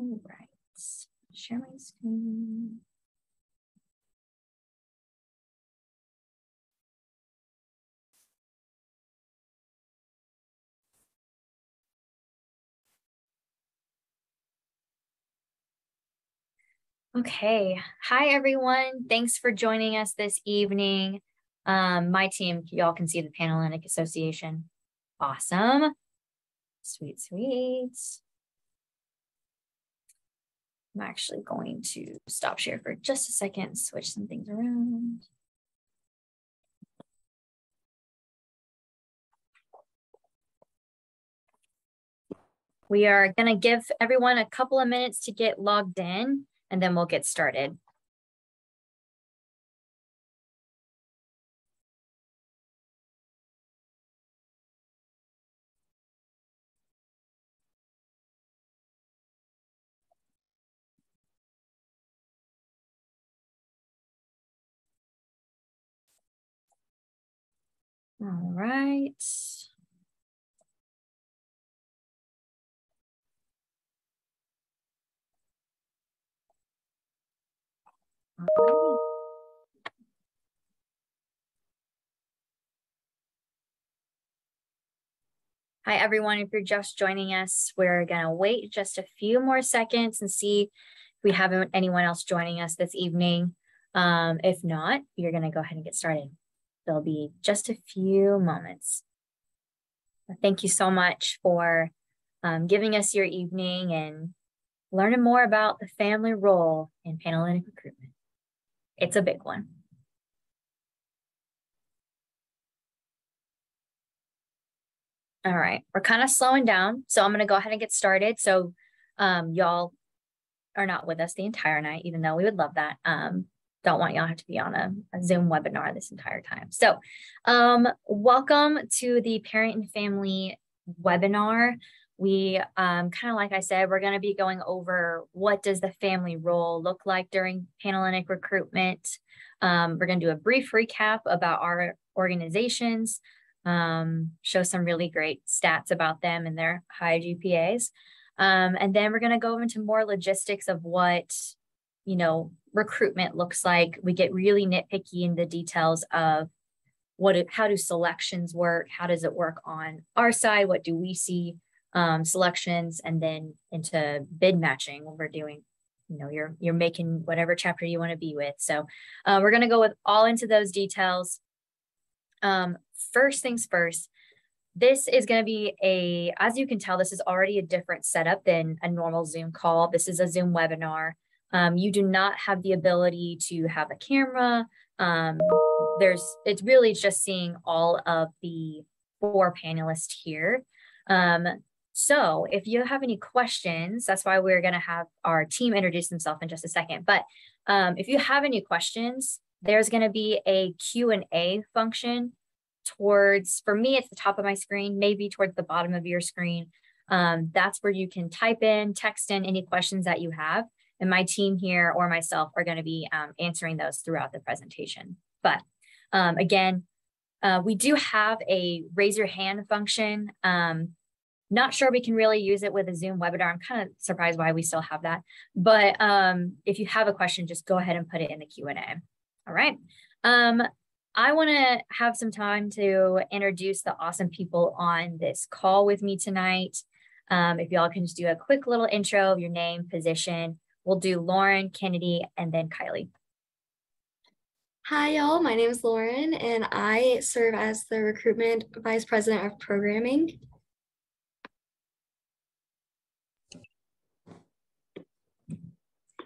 All right, share my screen. Okay. Hi, everyone. Thanks for joining us this evening. Um, my team, y'all can see the Panhellenic Association. Awesome. Sweet, sweet. I'm actually going to stop share for just a second, switch some things around. We are going to give everyone a couple of minutes to get logged in and then we'll get started. All right. Hi, everyone. If you're just joining us, we're going to wait just a few more seconds and see if we have anyone else joining us this evening. Um, if not, you're going to go ahead and get started. There'll be just a few moments. Thank you so much for um, giving us your evening and learning more about the family role in Panhellenic recruitment. It's a big one. All right, we're kind of slowing down. So I'm going to go ahead and get started. So um, y'all are not with us the entire night, even though we would love that. Um, don't want y'all have to be on a, a, Zoom webinar this entire time. So um, welcome to the parent and family webinar. We um, kind of like I said, we're going to be going over what does the family role look like during Panhellenic recruitment. Um, we're going to do a brief recap about our organizations, um, show some really great stats about them and their high GPAs. Um, and then we're going to go into more logistics of what, you know, recruitment looks like. We get really nitpicky in the details of what, it, how do selections work? How does it work on our side? What do we see? um, selections and then into bid matching when we're doing you know you're you're making whatever chapter you want to be with so uh, we're going to go with all into those details um, first things first this is going to be a as you can tell this is already a different setup than a normal zoom call this is a zoom webinar um, you do not have the ability to have a camera um, there's it's really just seeing all of the four panelists here um, so if you have any questions, that's why we're going to have our team introduce themselves in just a second. But um, if you have any questions, there's going to be a Q&A function towards, for me, it's the top of my screen, maybe towards the bottom of your screen. Um, that's where you can type in, text in any questions that you have. And my team here or myself are going to be um, answering those throughout the presentation. But um, again, uh, we do have a raise your hand function. Um, not sure we can really use it with a Zoom webinar. I'm kind of surprised why we still have that. But um, if you have a question, just go ahead and put it in the Q&A. All right. Um, I want to have some time to introduce the awesome people on this call with me tonight. Um, if y'all can just do a quick little intro of your name, position. We'll do Lauren, Kennedy, and then Kylie. Hi, y'all. My name is Lauren, and I serve as the Recruitment Vice President of Programming.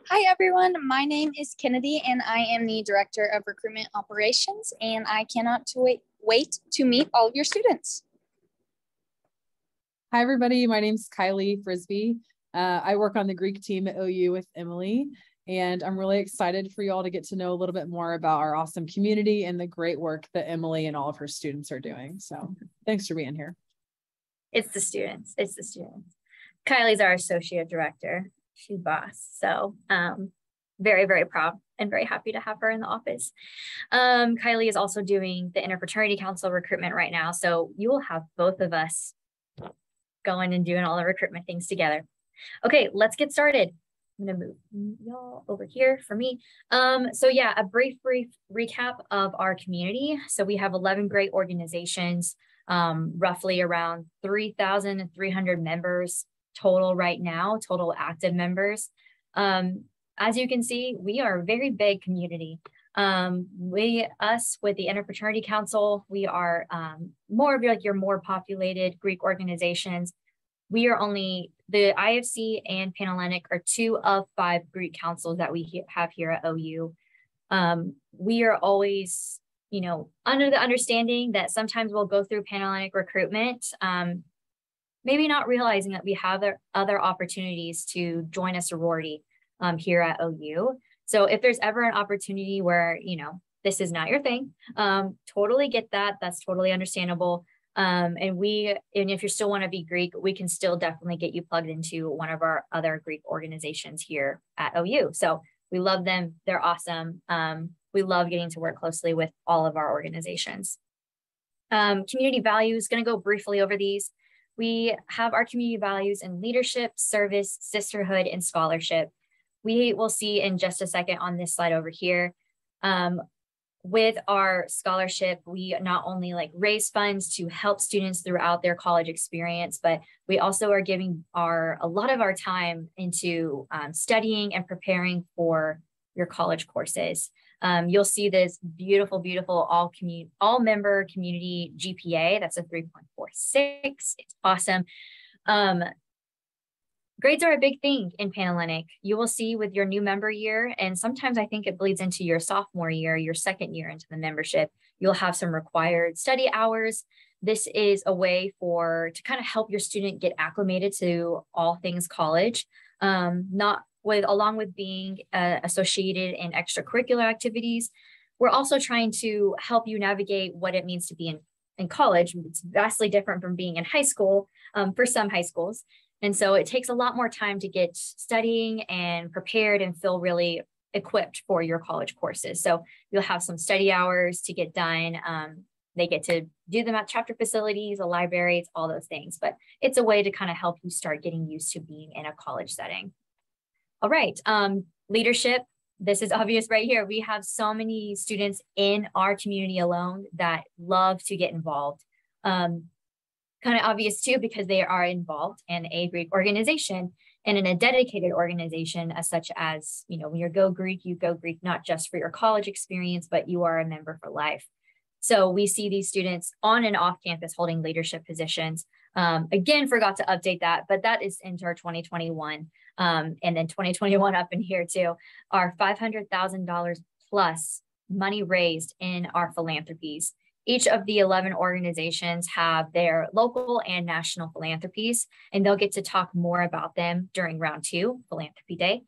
Hi, everyone. My name is Kennedy, and I am the Director of Recruitment Operations, and I cannot to wait, wait to meet all of your students. Hi, everybody. My name is Kylie Frisbee. Uh, I work on the Greek team at OU with Emily, and I'm really excited for you all to get to know a little bit more about our awesome community and the great work that Emily and all of her students are doing. So thanks for being here. It's the students. It's the students. Kylie's our associate director she's boss. So um, very, very proud and very happy to have her in the office. Um, Kylie is also doing the Interfraternity Council recruitment right now. So you will have both of us going and doing all the recruitment things together. Okay, let's get started. I'm gonna move y'all over here for me. Um, so yeah, a brief, brief recap of our community. So we have 11 great organizations, um, roughly around 3,300 members total right now, total active members. Um, as you can see, we are a very big community. Um, we, us with the Interfraternity Council, we are um, more of like your more populated Greek organizations. We are only, the IFC and Panhellenic are two of five Greek councils that we have here at OU. Um, we are always, you know, under the understanding that sometimes we'll go through Panhellenic recruitment, um, maybe not realizing that we have other, other opportunities to join a sorority um, here at OU. So if there's ever an opportunity where, you know, this is not your thing, um, totally get that. That's totally understandable. Um, and we, and if you still want to be Greek, we can still definitely get you plugged into one of our other Greek organizations here at OU. So we love them. They're awesome. Um, we love getting to work closely with all of our organizations. Um, community values, going to go briefly over these. We have our community values in leadership, service, sisterhood, and scholarship we will see in just a second on this slide over here. Um, with our scholarship, we not only like raise funds to help students throughout their college experience, but we also are giving our a lot of our time into um, studying and preparing for your college courses. Um, you'll see this beautiful, beautiful all community, all member community GPA. That's a 3.46. It's awesome. Um, grades are a big thing in Panhellenic. You will see with your new member year, and sometimes I think it bleeds into your sophomore year, your second year into the membership, you'll have some required study hours. This is a way for to kind of help your student get acclimated to all things college, um, not with along with being uh, associated in extracurricular activities. We're also trying to help you navigate what it means to be in, in college. It's vastly different from being in high school um, for some high schools. And so it takes a lot more time to get studying and prepared and feel really equipped for your college courses. So you'll have some study hours to get done. Um, they get to do them at chapter facilities, a libraries, all those things. But it's a way to kind of help you start getting used to being in a college setting. All right, um, leadership. This is obvious right here. We have so many students in our community alone that love to get involved. Um, kind of obvious too because they are involved in a Greek organization and in a dedicated organization as such as, you know, when you go Greek, you go Greek not just for your college experience, but you are a member for life. So we see these students on and off campus holding leadership positions. Um, again, forgot to update that, but that is into our 2021 um, and then 2021 up in here too. Our $500,000 plus money raised in our philanthropies each of the 11 organizations have their local and national philanthropies, and they'll get to talk more about them during round two, Philanthropy Day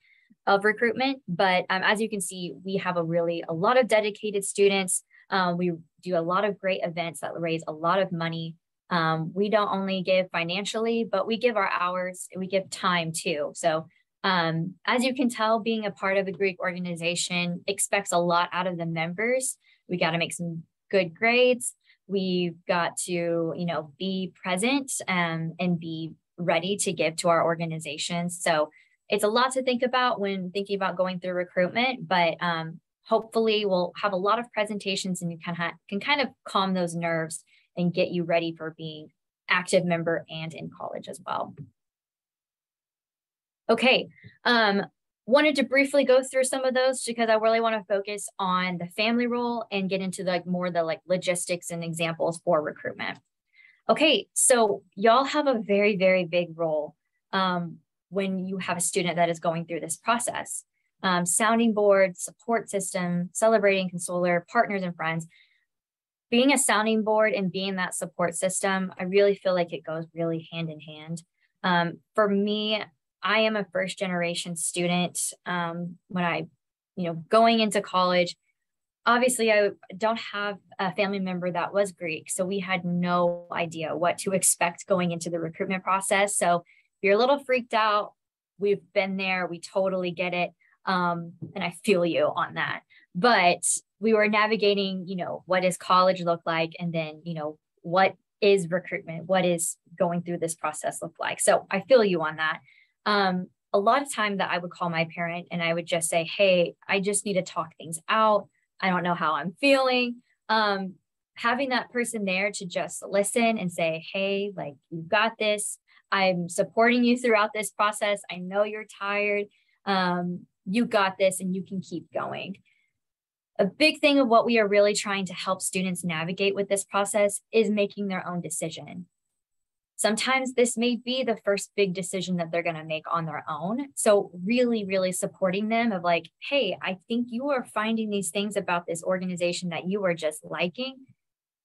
of recruitment. But um, as you can see, we have a really, a lot of dedicated students. Um, we do a lot of great events that raise a lot of money. Um, we don't only give financially, but we give our hours, and we give time too. So um, as you can tell, being a part of a Greek organization expects a lot out of the members. We got to make some good grades. We've got to, you know, be present um, and be ready to give to our organizations. So it's a lot to think about when thinking about going through recruitment, but um, hopefully we'll have a lot of presentations and you can, ha- can kind of calm those nerves and get you ready for being active member and in college as well. Okay, um, wanted to briefly go through some of those because I really want to focus on the family role and get into like more the like logistics and examples for recruitment. Okay, so y'all have a very, very big role um, when you have a student that is going through this process. Um, sounding board, support system, celebrating consoler, partners and friends. Being a sounding board and being that support system, I really feel like it goes really hand in hand. Um, for me, I am a first generation student. Um, when I, you know, going into college, obviously I don't have a family member that was Greek, so we had no idea what to expect going into the recruitment process. So if you're a little freaked out, we've been there. We totally get it, um, and I feel you on that. But we were navigating, you know, what does college look like, and then you know what is recruitment, what is going through this process look like. So I feel you on that. Um, a lot of time that I would call my parent and I would just say, Hey, I just need to talk things out. I don't know how I'm feeling. Um, having that person there to just listen and say, Hey, like, you've got this. I'm supporting you throughout this process. I know you're tired. Um, you got this and you can keep going. A big thing of what we are really trying to help students navigate with this process is making their own decision. Sometimes this may be the first big decision that they're going to make on their own. So, really, really supporting them of like, hey, I think you are finding these things about this organization that you are just liking.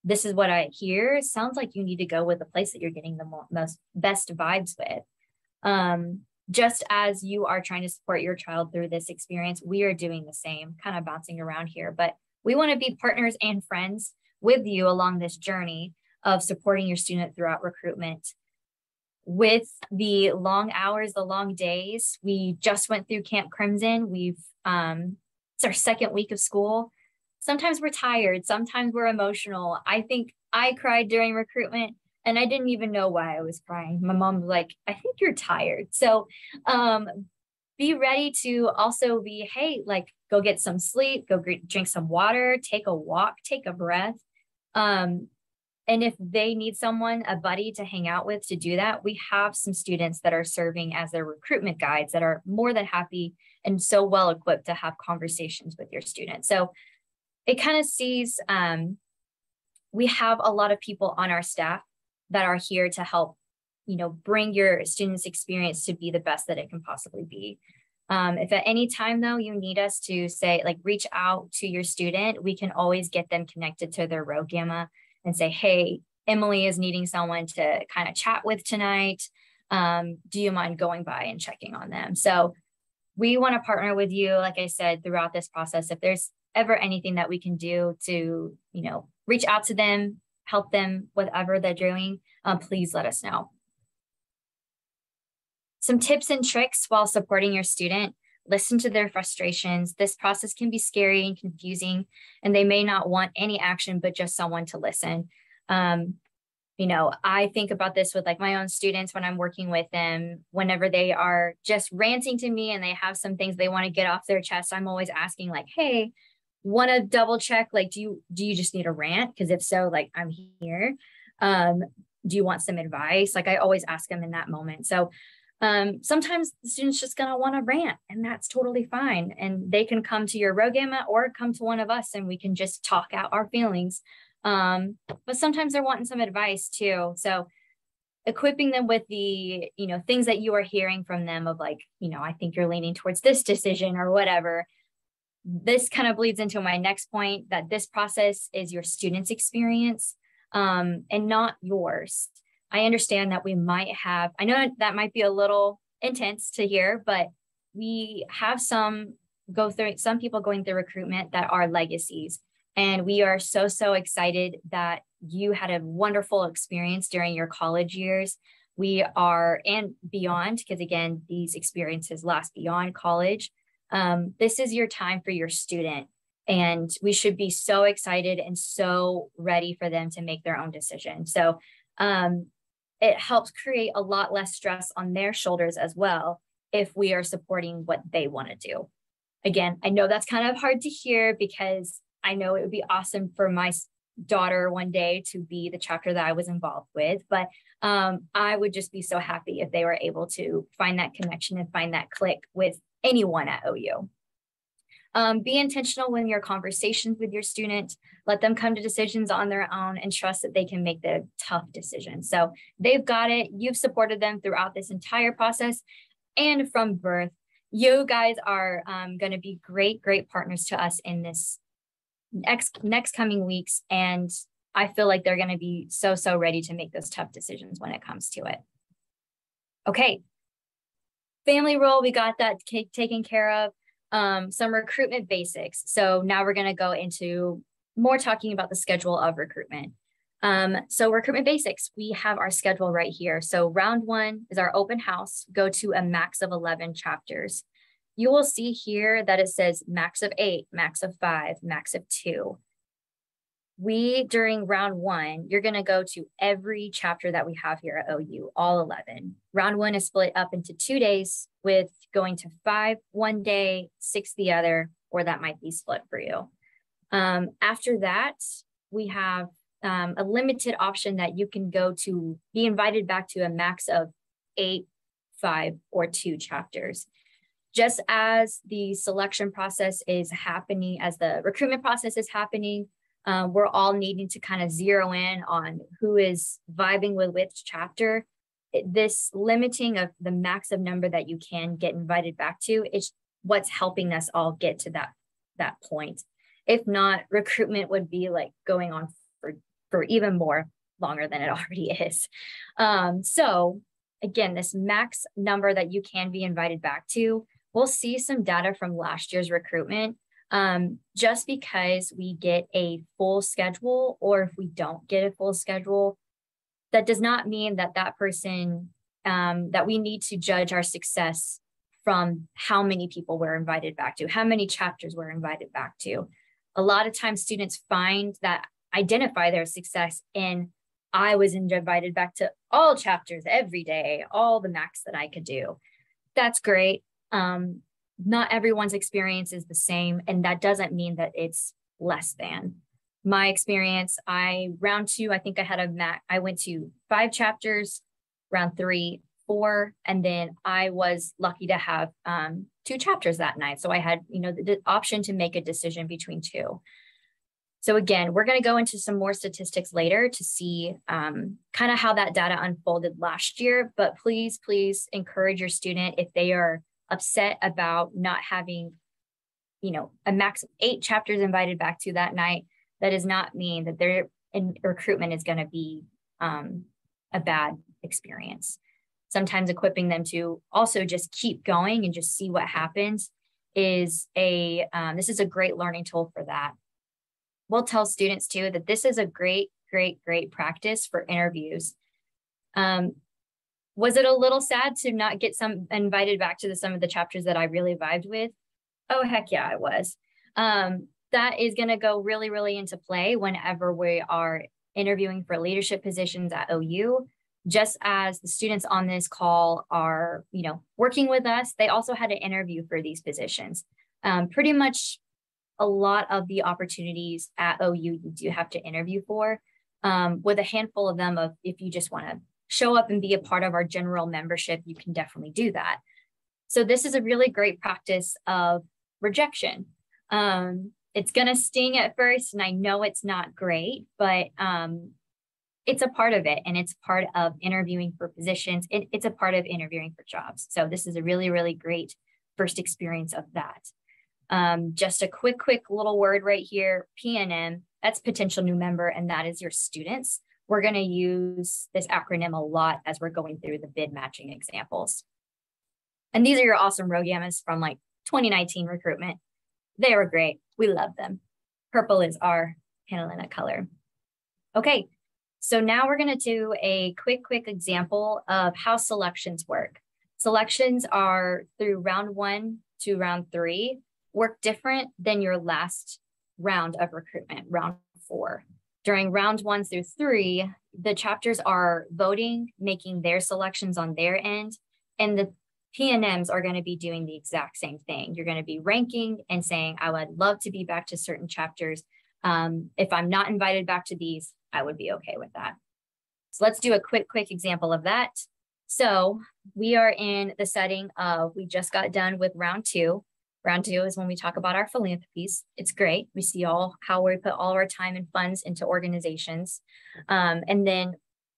This is what I hear. Sounds like you need to go with the place that you're getting the most best vibes with. Um, just as you are trying to support your child through this experience, we are doing the same, kind of bouncing around here. But we want to be partners and friends with you along this journey of supporting your student throughout recruitment. With the long hours, the long days, we just went through Camp Crimson. We've, um, it's our second week of school. Sometimes we're tired, sometimes we're emotional. I think I cried during recruitment and I didn't even know why I was crying. My mom was like, I think you're tired. So um, be ready to also be, hey, like go get some sleep, go drink some water, take a walk, take a breath. Um, and if they need someone, a buddy to hang out with to do that, we have some students that are serving as their recruitment guides that are more than happy and so well equipped to have conversations with your students. So it kind of sees um, we have a lot of people on our staff that are here to help you know bring your students experience to be the best that it can possibly be um, if at any time though you need us to say like reach out to your student we can always get them connected to their Rho Gamma and say hey emily is needing someone to kind of chat with tonight um, do you mind going by and checking on them so we want to partner with you like i said throughout this process if there's ever anything that we can do to you know reach out to them help them whatever they're doing, um, please let us know. Some tips and tricks while supporting your student. Listen to their frustrations. This process can be scary and confusing, and they may not want any action, but just someone to listen. Um, you know, I think about this with like my own students when I'm working with them, whenever they are just ranting to me and they have some things they want to get off their chest, I'm always asking, like, hey, want to double check? Like do you do you just need a rant? Because if so like i'm here. Um do you want some advice? Like i always ask them in that moment. So um sometimes the students just gonna want to rant and that's totally fine and they can come to your Rho Gamma or come to one of us and we can just talk out our feelings um but sometimes they're wanting some advice too so equipping them with the you know things that you are hearing from them of like you know i think you're leaning towards this decision or whatever this kind of bleeds into my next point that this process is your student's experience um, and not yours. I understand that we might have, I know that might be a little intense to hear, but we have some go through, some people going through recruitment that are legacies. And we are so, so excited that you had a wonderful experience during your college years. We are, and beyond, because again, these experiences last beyond college um, this is your time for your student. And we should be so excited and so ready for them to make their own decision. So um, it helps create a lot less stress on their shoulders as well if we are supporting what they want to do. Again, I know that's kind of hard to hear because I know it would be awesome for my daughter one day to be the chapter that I was involved with, but um, I would just be so happy if they were able to find that connection and find that click with anyone at OU. Um, be intentional when your conversations with your student. Let them come to decisions on their own and trust that they can make the tough decisions. So they've got it. You've supported them throughout this entire process and from birth. You guys are um, going to be great, great partners to us in this next next coming weeks. And I feel like they're going to be so, so ready to make those tough decisions when it comes to it. Okay, family role, we got that taken care of. Um, some recruitment basics. So now we're going to go into more talking about the schedule of recruitment. Um, so recruitment basics, we have our schedule right here. So round one is our open house, go to a max of 11 chapters. You will see here that it says max of eight, max of five, max of two. We during round one, you're going to go to every chapter that we have here at OU, all 11. Round one is split up into two days with going to five one day, six the other, or that might be split for you. Um, after that, we have um, a limited option that you can go to be invited back to a max of eight, five, or two chapters. Just as the selection process is happening, as the recruitment process is happening, um, we're all needing to kind of zero in on who is vibing with which chapter. This limiting of the max of number that you can get invited back to is what's helping us all get to that that point. If not, recruitment would be like going on for for even more longer than it already is. Um, so again, this max number that you can be invited back to, we'll see some data from last year's recruitment um, just because we get a full schedule or if we don't get a full schedule, that does not mean that that person, um, that we need to judge our success from how many people we're invited back to, how many chapters we're invited back to. A lot of times students find that identify their success in I was invited back to all chapters every day, all the max that I could do. That's great. Um, not everyone's experience is the same, and that doesn't mean that it's less than. My experience, I round two, I think I had a mat. I went to five chapters, round three, four, and then I was lucky to have um, two chapters that night. So I had, you know, the, the option to make a decision between two. So again, we're going to go into some more statistics later to see um, kind of how that data unfolded last year. But please, please encourage your student if they are upset about not having, you know, a max eight chapters invited back to that night, that does not mean that their recruitment is going to be um, a bad experience. Sometimes equipping them to also just keep going and just see what happens is a um, this is a great learning tool for that. We'll tell students too that this is a great, great, great practice for interviews. Um, was it a little sad to not get some invited back to the, some of the chapters that I really vibed with? Oh, heck yeah, it was. Um, that is going to go really, really into play whenever we are interviewing for leadership positions at OU. Just as the students on this call are, you know, working with us, they also had an interview for these positions. Um, pretty much a lot of the opportunities at OU you do have to interview for, um, with a handful of them of if you just want to show up and be a part of our general membership, you can definitely do that. So this is a really great practice of rejection. Um, it's going to sting at first, and I know it's not great, but um, it's a part of it, and it's part of interviewing for positions. It, it's a part of interviewing for jobs. So this is a really, really great first experience of that. Um, just a quick, quick little word right here, PNM, that's potential new member, and that is your students we're going to use this acronym a lot as we're going through the bid matching examples. And these are your awesome Rho Gammas from like 2019 recruitment. They were great. We love them. Purple is our Panhellenic color. Okay, so now we're going to do a quick, quick example of how selections work. Selections are through round one to round three, work different than your last round of recruitment, round four during round one through three, the chapters are voting, making their selections on their end, and the PNMs are going to be doing the exact same thing. You're going to be ranking and saying, I would love to be back to certain chapters. Um, if I'm not invited back to these, I would be okay with that. So let's do a quick, quick example of that. So we are in the setting of, we just got done with round two. Round two is when we talk about our philanthropies. It's great. We see all how we put all of our time and funds into organizations. Um, and then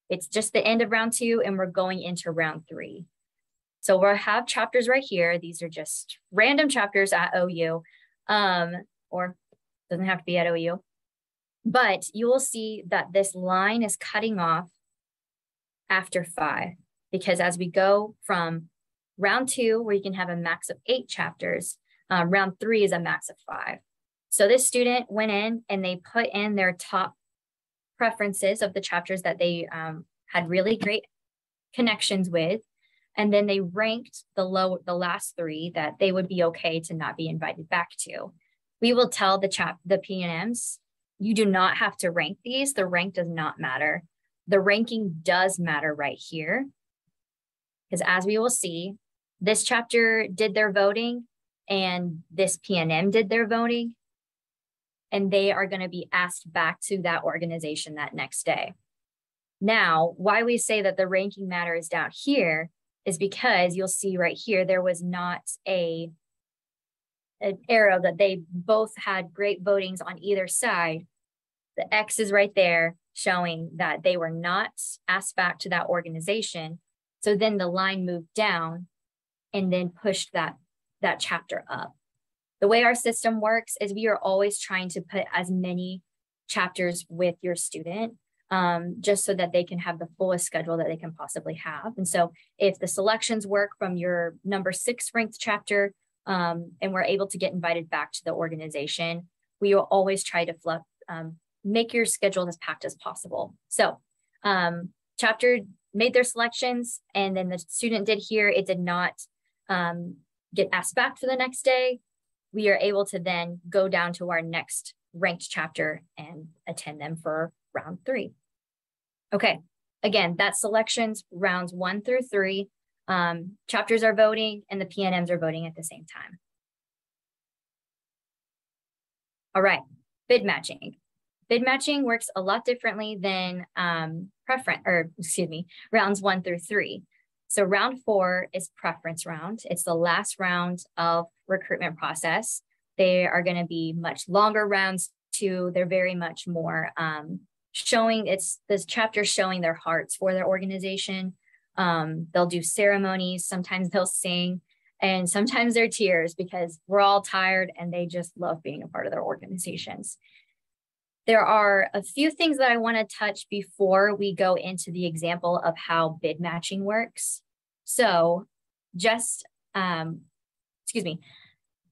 it's just the end of round two and we're going into round three. So we'll have chapters right here. These are just random chapters at OU um, or doesn't have to be at OU. But you will see that this line is cutting off after five because as we go from round two, where you can have a max of eight chapters, um, round three is a max of five. So this student went in and they put in their top preferences of the chapters that they um, had really great connections with. And then they ranked the low, the last three that they would be okay to not be invited back to. We will tell the chap, the PNMs, you do not have to rank these. The rank does not matter. The ranking does matter right here. Because as we will see, this chapter did their voting and this PNM did their voting. And they are going to be asked back to that organization that next day. Now, why we say that the ranking matter is down here is because you'll see right here, there was not a an arrow that they both had great votings on either side. The X is right there showing that they were not asked back to that organization. So then the line moved down and then pushed that, that chapter up. The way our system works is we are always trying to put as many chapters with your student um, just so that they can have the fullest schedule that they can possibly have. And so if the selections work from your number six ranked chapter um, and we're able to get invited back to the organization, we will always try to fluff, um, make your schedule as packed as possible. So um, chapter made their selections and then the student did here, it did not um, get asked back for the next day. We are able to then go down to our next ranked chapter and attend them for round three. Okay, again, that selections rounds one through three. Um, chapters are voting and the PNMs are voting at the same time. All right, bid matching. Bid matching works a lot differently than um, preference, or excuse me, rounds one through three. So round four is preference round. It's the last round of recruitment process. They are going to be much longer rounds too. They're very much more um, showing it's this chapter showing their hearts for their organization. Um, they'll do ceremonies. Sometimes they'll sing and sometimes they're tears because we're all tired and they just love being a part of their organizations. There are a few things that I want to touch before we go into the example of how bid matching works. So just, um, excuse me,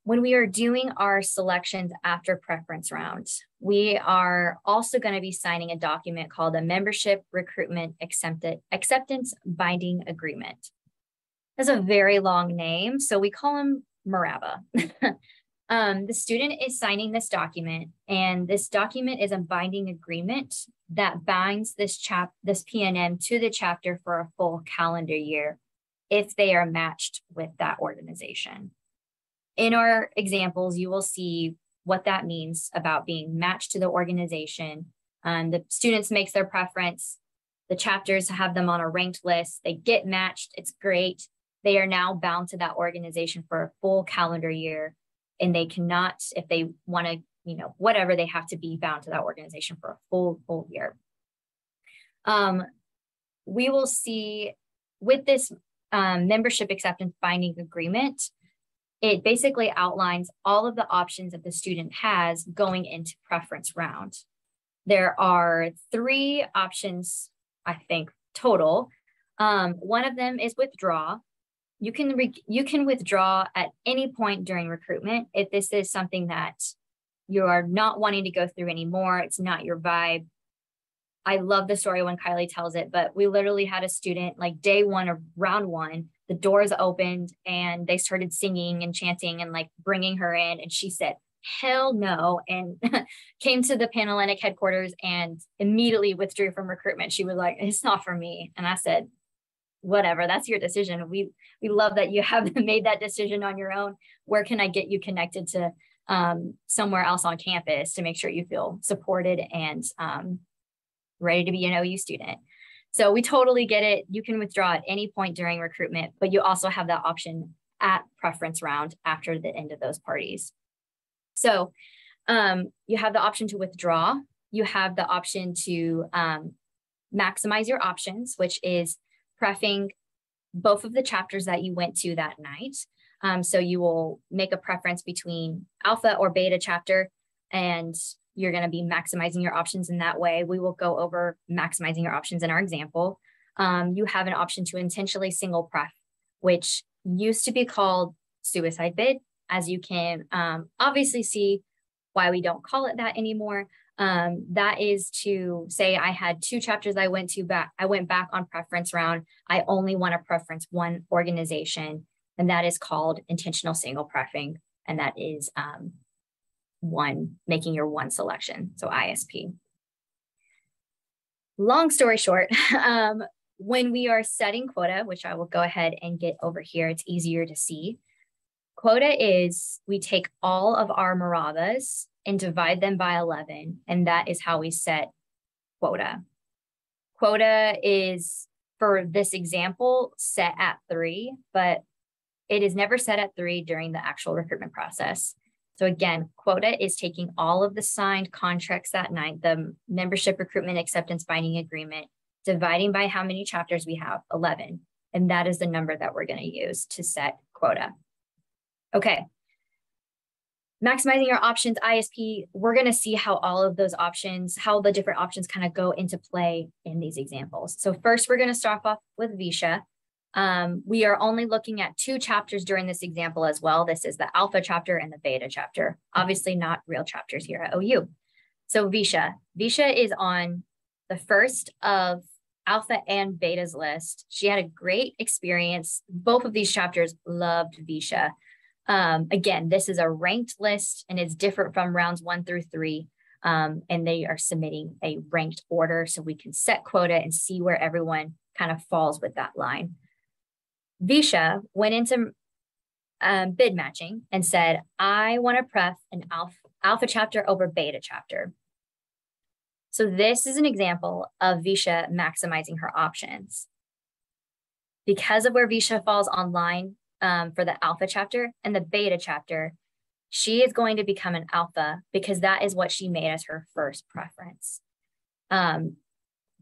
when we are doing our selections after preference rounds, we are also going to be signing a document called a membership recruitment acceptance binding agreement. That's a very long name, so we call them MRABA. um, the student is signing this document, and this document is a binding agreement that binds this chap this PNM to the chapter for a full calendar year if they are matched with that organization. In our examples, you will see what that means about being matched to the organization. Um, the students makes their preference. The chapters have them on a ranked list. They get matched. It's great. They are now bound to that organization for a full calendar year. And they cannot, if they want to, you know, whatever, they have to be bound to that organization for a full, full year. Um, we will see with this um, membership acceptance binding agreement, it basically outlines all of the options that the student has going into preference round. There are three options, I think, total. Um, one of them is withdraw. You can you can withdraw at any point during recruitment if this is something that you are not wanting to go through anymore. It's not your vibe. I love the story when Kylie tells it, but we literally had a student like day one of round one the doors opened and they started singing and chanting and like bringing her in. And she said, hell no. And came to the Panhellenic headquarters and immediately withdrew from recruitment. She was like, it's not for me. And I said, whatever, that's your decision. We, we love that you have made that decision on your own. Where can I get you connected to um, somewhere else on campus to make sure you feel supported and um, ready to be an OU student? So we totally get it. You can withdraw at any point during recruitment, but you also have that option at preference round after the end of those parties. So um, you have the option to withdraw. You have the option to um, maximize your options, which is prefing both of the chapters that you went to that night. Um, so you will make a preference between alpha or beta chapter and you're going to be maximizing your options in that way. We will go over maximizing your options in our example. Um, you have an option to intentionally single pref, which used to be called suicide bid, as you can um, obviously see why we don't call it that anymore. Um, that is to say I had two chapters I went to back, I went back on preference round. I only want to preference one organization, and that is called intentional single prepping. And that is um, one, making your one selection, so ISP. Long story short, um, when we are setting quota, which I will go ahead and get over here, it's easier to see. Quota is we take all of our MRABAs and divide them by 11, and that is how we set quota. Quota is, for this example, set at three, but it is never set at three during the actual recruitment process. So again, quota is taking all of the signed contracts that night, the membership recruitment acceptance binding agreement, dividing by how many chapters we have, 11. And that is the number that we're gonna use to set quota. Okay. Maximizing your options, ISP, we're gonna see how all of those options, how the different options kind of go into play in these examples. So first, we're gonna start off with Visha. Um, we are only looking at two chapters during this example as well. This is the alpha chapter and the beta chapter, obviously not real chapters here at OU. So Visha, Visha is on the first of alpha and beta's list. She had a great experience. Both of these chapters loved Visha. Um, again, this is a ranked list and it's different from rounds one through three. Um, and they are submitting a ranked order so we can set quota and see where everyone kind of falls with that line. Visha went into um, bid matching and said, I want to pref an alpha, alpha chapter over beta chapter. So this is an example of Visha maximizing her options. Because of where Visha falls online um, for the alpha chapter and the beta chapter, she is going to become an alpha because that is what she made as her first preference. Um,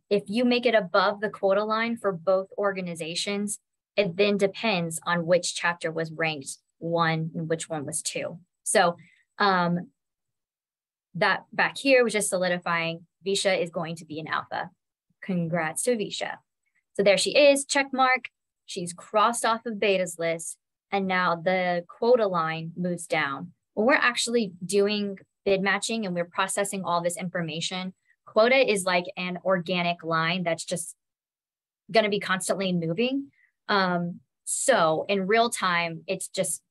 if you make it above the quota line for both organizations, it then depends on which chapter was ranked one and which one was two. So um, that back here was just solidifying Visha is going to be an alpha. Congrats to Visha. So there she is, check mark. She's crossed off of beta's list. And now the quota line moves down. When we're actually doing bid matching and we're processing all this information, quota is like an organic line that's just going to be constantly moving. Um, so in real time, it's just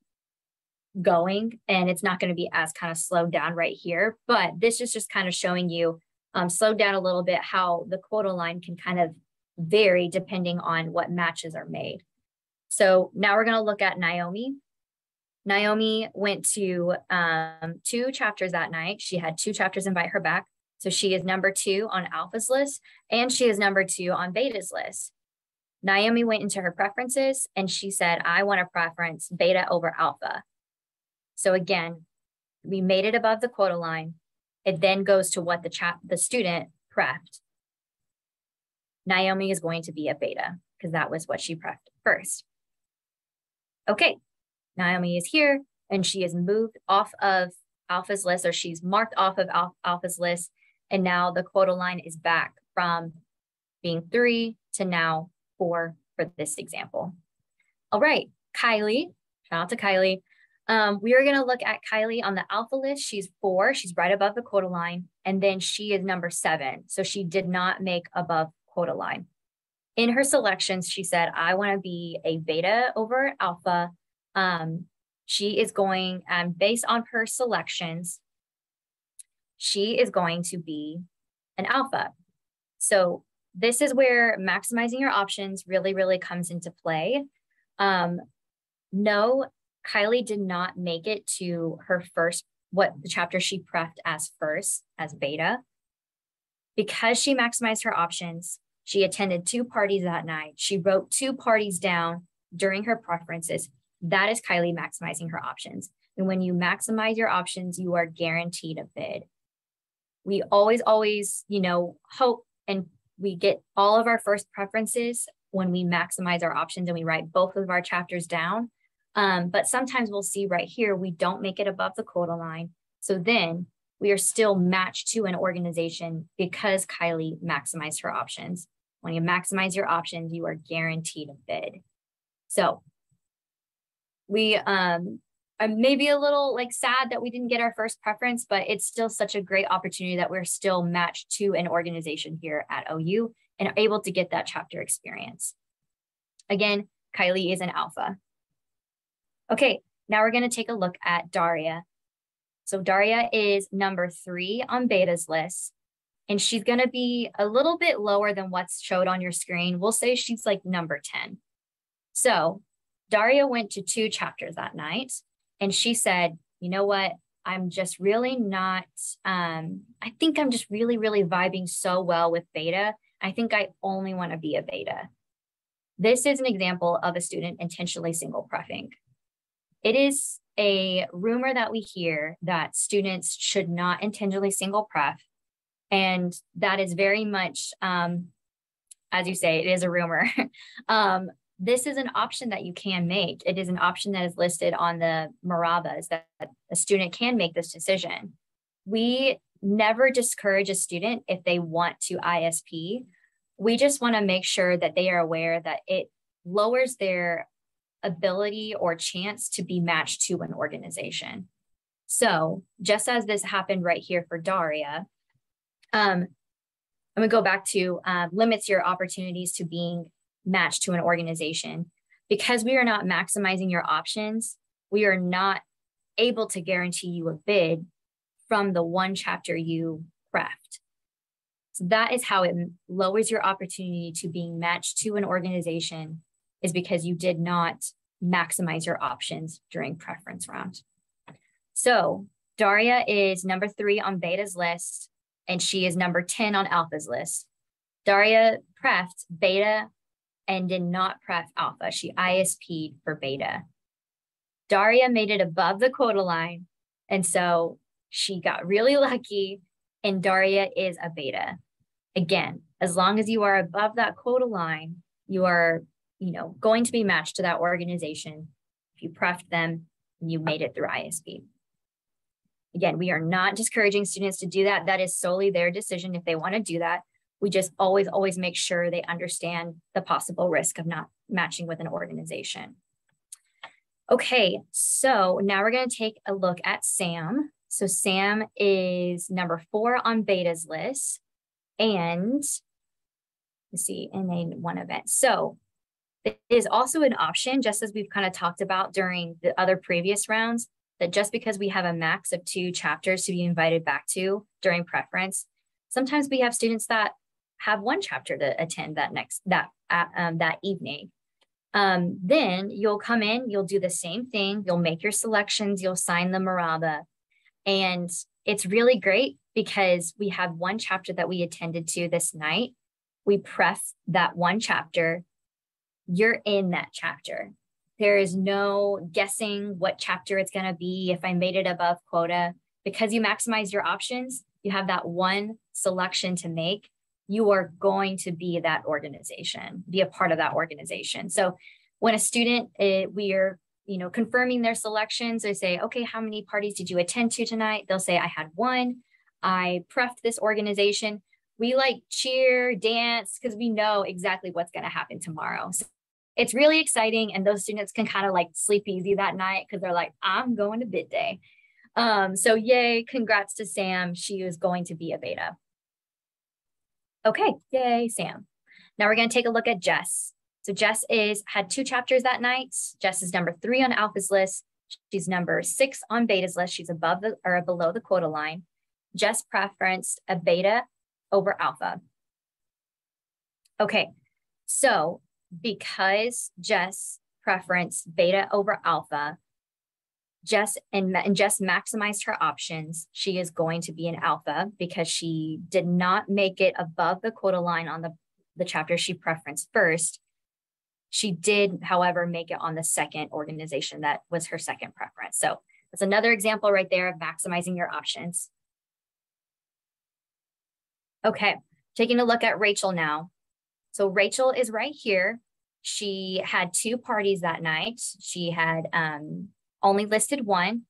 going and it's not going to be as kind of slowed down right here. But this is just kind of showing you um, slowed down a little bit how the quota line can kind of vary depending on what matches are made. So now we're going to look at Naomi. Naomi went to um, two chapters that night. She had two chapters invite her back. So she is number two on Alpha's list and she is number two on Beta's list. Naomi went into her preferences and she said, I want a preference beta over alpha. So again, we made it above the quota line. It then goes to what the chap the student prepped. Naomi is going to be a beta because that was what she prepped first. Okay, Naomi is here and she is moved off of Alpha's list or she's marked off of Alpha's list. And now the quota line is back from being three to now four for this example. All right, Kylie, shout out to Kylie. Um, we are going to look at Kylie on the alpha list. She's four, she's right above the quota line, and then she is number seven. So she did not make above line. In her selections, she said, I want to be a beta over alpha. Um, she is going, um, based on her selections, she is going to be an alpha. So this is where maximizing your options really, really comes into play. Um, no, Kylie did not make it to her first, what the chapter she prepped as first, as beta. Because she maximized her options, she attended two parties that night. She wrote two parties down during her preferences. That is Kylie maximizing her options. And when you maximize your options, you are guaranteed a bid. We always, always, you know, hope and we get all of our first preferences when we maximize our options and we write both of our chapters down. Um, but sometimes we'll see right here, we don't make it above the quota line. So then we are still matched to an organization because Kylie maximized her options. When you maximize your options, you are guaranteed a bid. So we um, I'm maybe a little like sad that we didn't get our first preference, but it's still such a great opportunity that we're still matched to an organization here at OU and able to get that chapter experience. Again, Kylie is an alpha. Okay, now we're going to take a look at Daria. So Daria is number three on Beta's list, and she's going to be a little bit lower than what's showed on your screen. We'll say she's like number 10. So Daria went to two chapters that night, and she said, you know what? I'm just really not, um, I think I'm just really, really vibing so well with beta. I think I only want to be a beta. This is an example of a student intentionally single prefing. It is a rumor that we hear that students should not intentionally single pref. And that is very much, um, as you say, it is a rumor. um, this is an option that you can make. It is an option that is listed on the MRABAs that a student can make this decision. We never discourage a student if they want to ISP. We just want to make sure that they are aware that it lowers their ability or chance to be matched to an organization. So, just as this happened right here for Daria, um, I'm gonna go back to uh, limits your opportunities to being matched to an organization. Because we are not maximizing your options, we are not able to guarantee you a bid from the one chapter you craft. So that is how it lowers your opportunity to being matched to an organization is because you did not maximize your options during preference round. So Daria is number three on Beta's list, and she is number 10 on Alpha's list. Daria prefed Beta and did not pref Alpha. She ISP'd for Beta. Daria made it above the quota line, and so she got really lucky, and Daria is a Beta. Again, as long as you are above that quota line, you are you know, going to be matched to that organization. If you prefed them, and you made it through ISP. Again, we are not discouraging students to do that. That is solely their decision if they want to do that. We just always, always make sure they understand the possible risk of not matching with an organization. Okay, so now we're going to take a look at Sam. So Sam is number four on Beta's list. And let's see, and then one event. So it is also an option, just as we've kind of talked about during the other previous rounds, that just because we have a max of two chapters to be invited back to during preference, sometimes we have students that have one chapter to attend that next that uh, um, that evening. Um, then you'll come in, you'll do the same thing, you'll make your selections, you'll sign the MRABA, and it's really great because we have one chapter that we attended to this night. We press that one chapter you're in that chapter. There is no guessing what chapter it's going to be if I made it above quota. Because you maximize your options, you have that one selection to make. You are going to be that organization, be a part of that organization. So when a student, uh, we are you know, confirming their selections. They say, okay, how many parties did you attend to tonight? They'll say, I had one. I prepped this organization. We like cheer, dance, because we know exactly what's going to happen tomorrow. So it's really exciting. And those students can kind of like sleep easy that night because they're like, I'm going to bid day. Um, so yay, congrats to Sam. She is going to be a beta. Okay, yay, Sam. Now we're going to take a look at Jess. So Jess is had two chapters that night. Jess is number three on Alpha's list. She's number six on Beta's list. She's above the or below the quota line. Jess preferenced a beta over Alpha. Okay, so because Jess preference beta over alpha, Jess and, and Jess maximized her options. She is going to be an alpha because she did not make it above the quota line on the, the chapter she preferenced first. She did, however, make it on the second organization that was her second preference. So that's another example right there of maximizing your options. Okay, taking a look at Rachel now. So Rachel is right here. She had two parties that night. She had um, only listed one.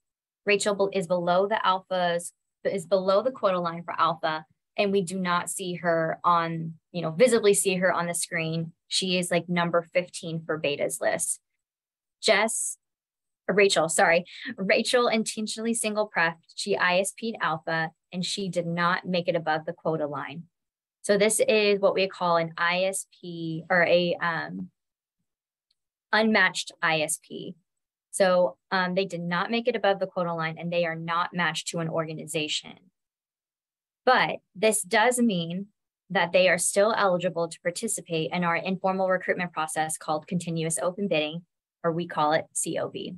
Rachel is below the alphas, is below the quota line for alpha, and we do not see her on, you know, visibly see her on the screen. She is like number 15 for beta's list. Jess, Rachel, sorry, Rachel intentionally single prefed. She ISP'd alpha and she did not make it above the quota line. So this is what we call an ISP or a um, unmatched ISP. So um, they did not make it above the quota line and they are not matched to an organization. But this does mean that they are still eligible to participate in our informal recruitment process called continuous open bidding, or we call it COB.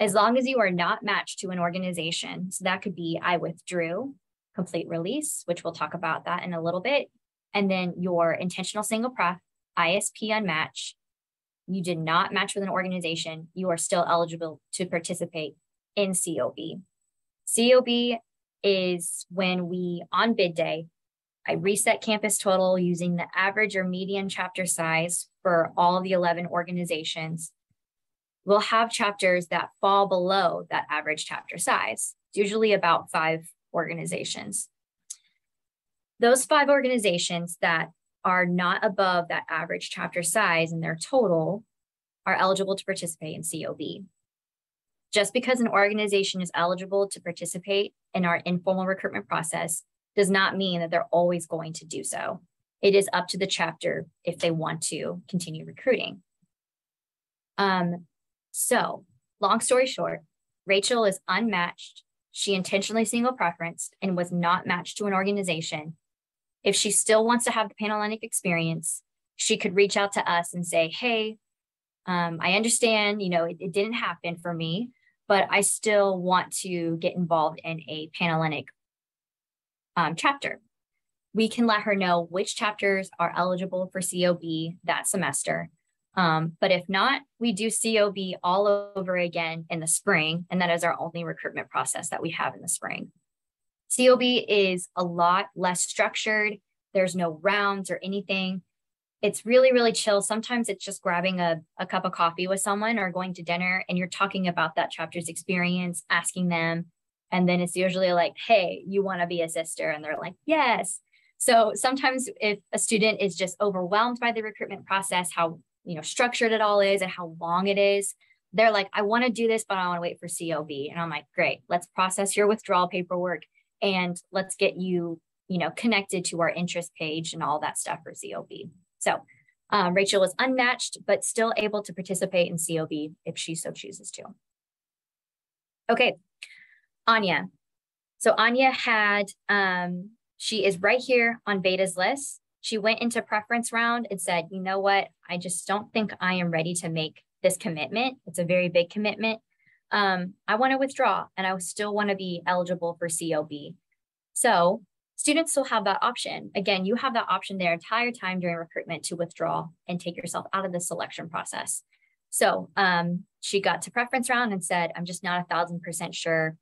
As long as you are not matched to an organization, so that could be I withdrew, complete release, which we'll talk about that in a little bit, and then your intentional single pref, ISP unmatch, you did not match with an organization, you are still eligible to participate in COB. COB is when we, on bid day, I reset campus total using the average or median chapter size for all the 11 organizations. We'll have chapters that fall below that average chapter size, it's usually about five organizations. Those five organizations that are not above that average chapter size in their total are eligible to participate in COB. Just because an organization is eligible to participate in our informal recruitment process does not mean that they're always going to do so. It is up to the chapter if they want to continue recruiting. Um, so, long story short, Rachel is unmatched. She intentionally single preferenced and was not matched to an organization if she still wants to have the Panhellenic experience, she could reach out to us and say, hey, um, I understand, you know, it, it, didn't happen for me, but I still want to get involved in a Panhellenic um, chapter. We can let her know which chapters are eligible for COB that semester. Um, but if not, we do COB all over again in the spring, and that is our only recruitment process that we have in the spring. COB is a lot less structured. There's no rounds or anything. It's really, really chill. Sometimes it's just grabbing a, a cup of coffee with someone or going to dinner and you're talking about that chapter's experience, asking them. And then it's usually like, hey, you want to be a sister? And they're like, yes. So sometimes if a student is just overwhelmed by the recruitment process, how you know structured it all is and how long it is, they're like, I want to do this, but I want to wait for COB. And I'm like, great, let's process your withdrawal paperwork and let's get you, you know, connected to our interest page and all that stuff for COB. So um, Rachel is unmatched, but still able to participate in COB if she so chooses to. Okay, Anya. So Anya had, um, she is right here on Beta's list. She went into preference round and said, you know what, I just don't think I am ready to make this commitment. It's a very big commitment um, I want to withdraw and I still want to be eligible for COB. So students still have that option. Again, you have that option their entire time during recruitment to withdraw and take yourself out of the selection process. So um, she got to preference round and said, I'm just not a thousand percent sure.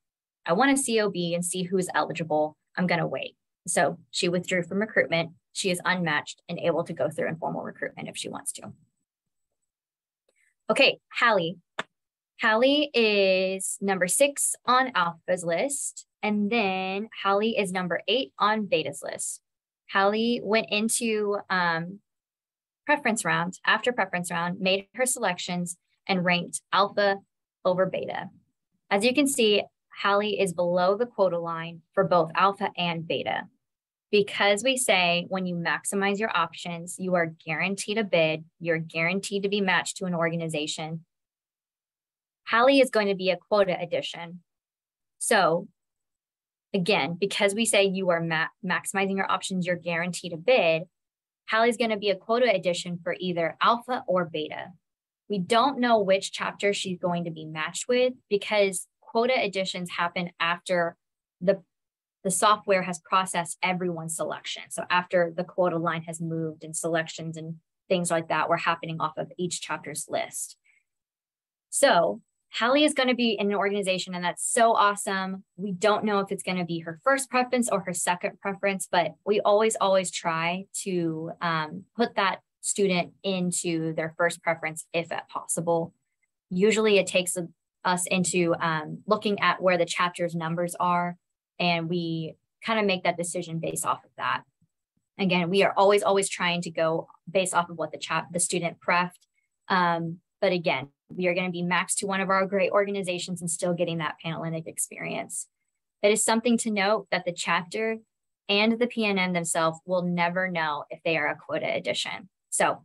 I want a COB and see who's eligible. I'm going to wait. So she withdrew from recruitment. She is unmatched and able to go through informal recruitment if she wants to. Okay, Hallie, Hallie is number six on Alpha's list. And then Hallie is number eight on Beta's list. Hallie went into um, preference round, after preference round, made her selections and ranked Alpha over Beta. As you can see, Hallie is below the quota line for both Alpha and Beta. Because we say when you maximize your options, you are guaranteed a bid, you're guaranteed to be matched to an organization, Hallie is going to be a quota addition. So again, because we say you are ma maximizing your options, you're guaranteed a bid, Hallie's going to be a quota addition for either alpha or beta. We don't know which chapter she's going to be matched with because quota additions happen after the the software has processed everyone's selection. So after the quota line has moved and selections and things like that were happening off of each chapter's list. So Hallie is going to be in an organization, and that's so awesome. We don't know if it's going to be her first preference or her second preference, but we always, always try to um, put that student into their first preference if at possible. Usually, it takes us into um, looking at where the chapter's numbers are, and we kind of make that decision based off of that. Again, we are always, always trying to go based off of what the chap the student prefed. Um, but again, we are going to be maxed to one of our great organizations and still getting that Panhellenic experience. It is something to note that the chapter and the PNM themselves will never know if they are a quota addition. So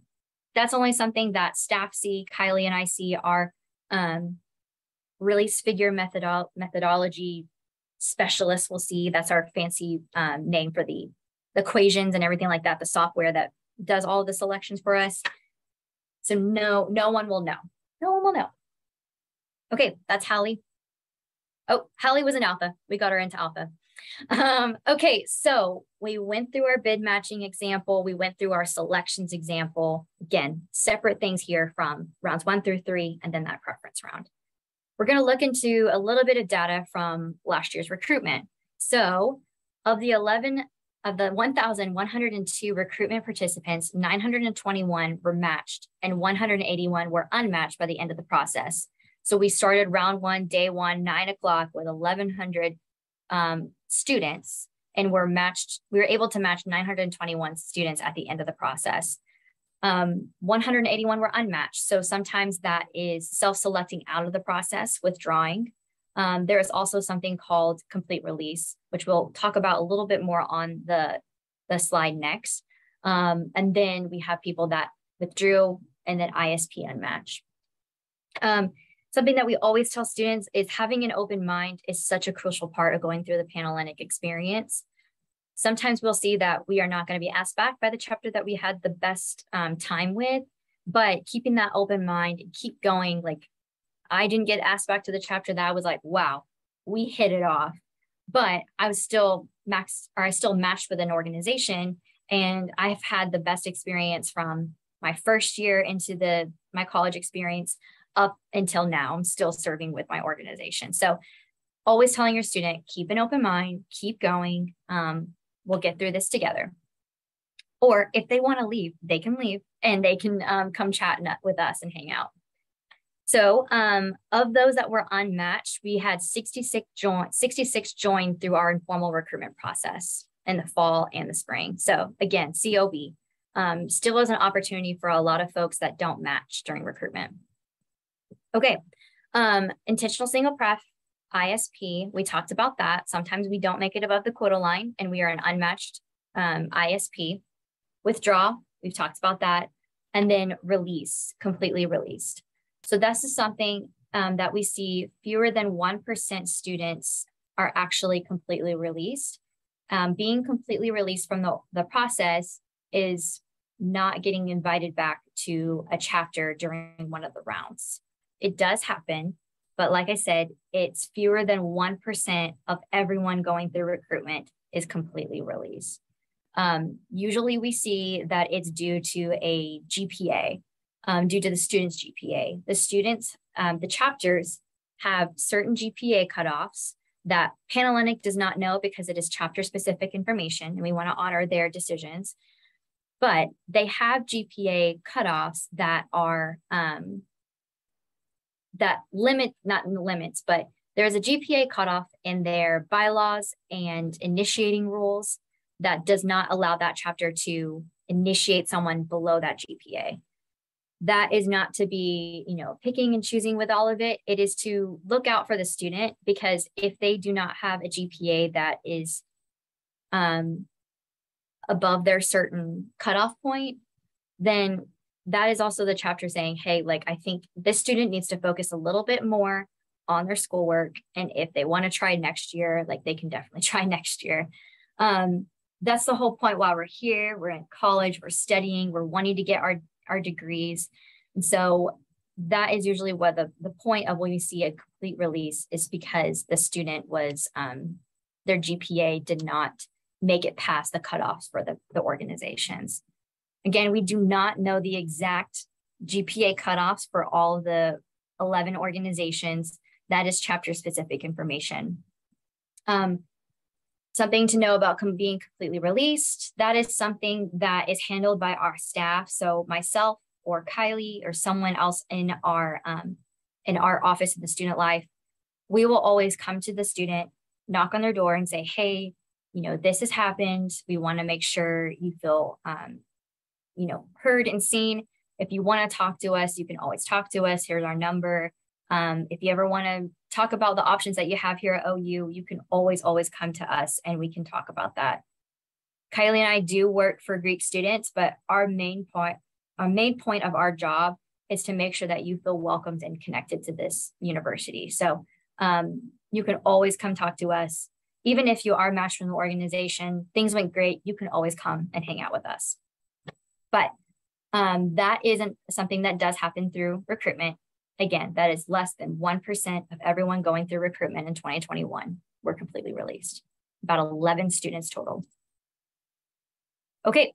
that's only something that staff see, Kylie and I see our um, release figure methodol methodology specialist will see. That's our fancy um, name for the, the equations and everything like that, the software that does all the selections for us. So no, no one will know. No one will know. Okay, that's Hallie. Oh, Hallie was an alpha. We got her into alpha. Um, okay, so we went through our bid matching example. We went through our selections example. Again, separate things here from rounds one through three, and then that preference round. We're going to look into a little bit of data from last year's recruitment. So of the 11 of the 1,102 recruitment participants, 921 were matched and 181 were unmatched by the end of the process. So we started round one, day one, nine o'clock with 1,100 um, students and we're matched, we were able to match 921 students at the end of the process. Um, 181 were unmatched. So sometimes that is self-selecting out of the process, withdrawing. Um, there is also something called complete release, which we'll talk about a little bit more on the, the slide next. Um, and then we have people that withdrew and then ISP unmatched. Um, something that we always tell students is having an open mind is such a crucial part of going through the Panhellenic experience. Sometimes we'll see that we are not going to be asked back by the chapter that we had the best um, time with, but keeping that open mind keep going. Like I didn't get asked back to the chapter that I was like, wow, we hit it off. But I was still max or I still matched with an organization. And I've had the best experience from my first year into the my college experience up until now. I'm still serving with my organization. So always telling your student, keep an open mind, keep going. Um, we'll get through this together. Or if they want to leave, they can leave and they can um, come chat with us and hang out. So um, of those that were unmatched, we had 66 join 66 joined through our informal recruitment process in the fall and the spring. So again, COB um, still is an opportunity for a lot of folks that don't match during recruitment. Okay, um, intentional single pref, ISP, we talked about that. Sometimes we don't make it above the quota line and we are an unmatched um, ISP. Withdraw, we've talked about that. And then release, completely released. So this is something um, that we see fewer than 1% students are actually completely released. Um, being completely released from the, the process is not getting invited back to a chapter during one of the rounds. It does happen, but like I said, it's fewer than 1% of everyone going through recruitment is completely released. Um, usually we see that it's due to a GPA, um, due to the student's GPA. The students, um, the chapters have certain GPA cutoffs that Panhellenic does not know because it is chapter specific information and we want to honor their decisions. But they have GPA cutoffs that are um, that limit, not in the limits, but there's a GPA cutoff in their bylaws and initiating rules that does not allow that chapter to initiate someone below that GPA. That is not to be, you know, picking and choosing with all of it. It is to look out for the student because if they do not have a GPA that is um, above their certain cutoff point, then that is also the chapter saying, hey, like, I think this student needs to focus a little bit more on their schoolwork. And if they want to try next year, like, they can definitely try next year. Um, that's the whole point while we're here. We're in college, we're studying, we're wanting to get our, our degrees. And so that is usually what the, the point of when you see a complete release is because the student was, um, their GPA did not make it past the cutoffs for the, the organizations. Again, we do not know the exact GPA cutoffs for all the 11 organizations. That is chapter specific information. Um, something to know about being completely released. That is something that is handled by our staff. So myself or Kylie or someone else in our um, in our office in the student life, we will always come to the student, knock on their door, and say, "Hey, you know, this has happened. We want to make sure you feel um, you know, heard and seen. If you want to talk to us, you can always talk to us. Here's our number. Um, if you ever want to talk about the options that you have here at OU, you can always, always come to us and we can talk about that. Kylie and I do work for Greek students, but our main point, our main point of our job is to make sure that you feel welcomed and connected to this university. So um, you can always come talk to us. Even if you are matched from the organization, things went great, you can always come and hang out with us. But um, that isn't something that does happen through recruitment. Again, that is less than 1% of everyone going through recruitment in 2021 were completely released, about 11 students total. Okay,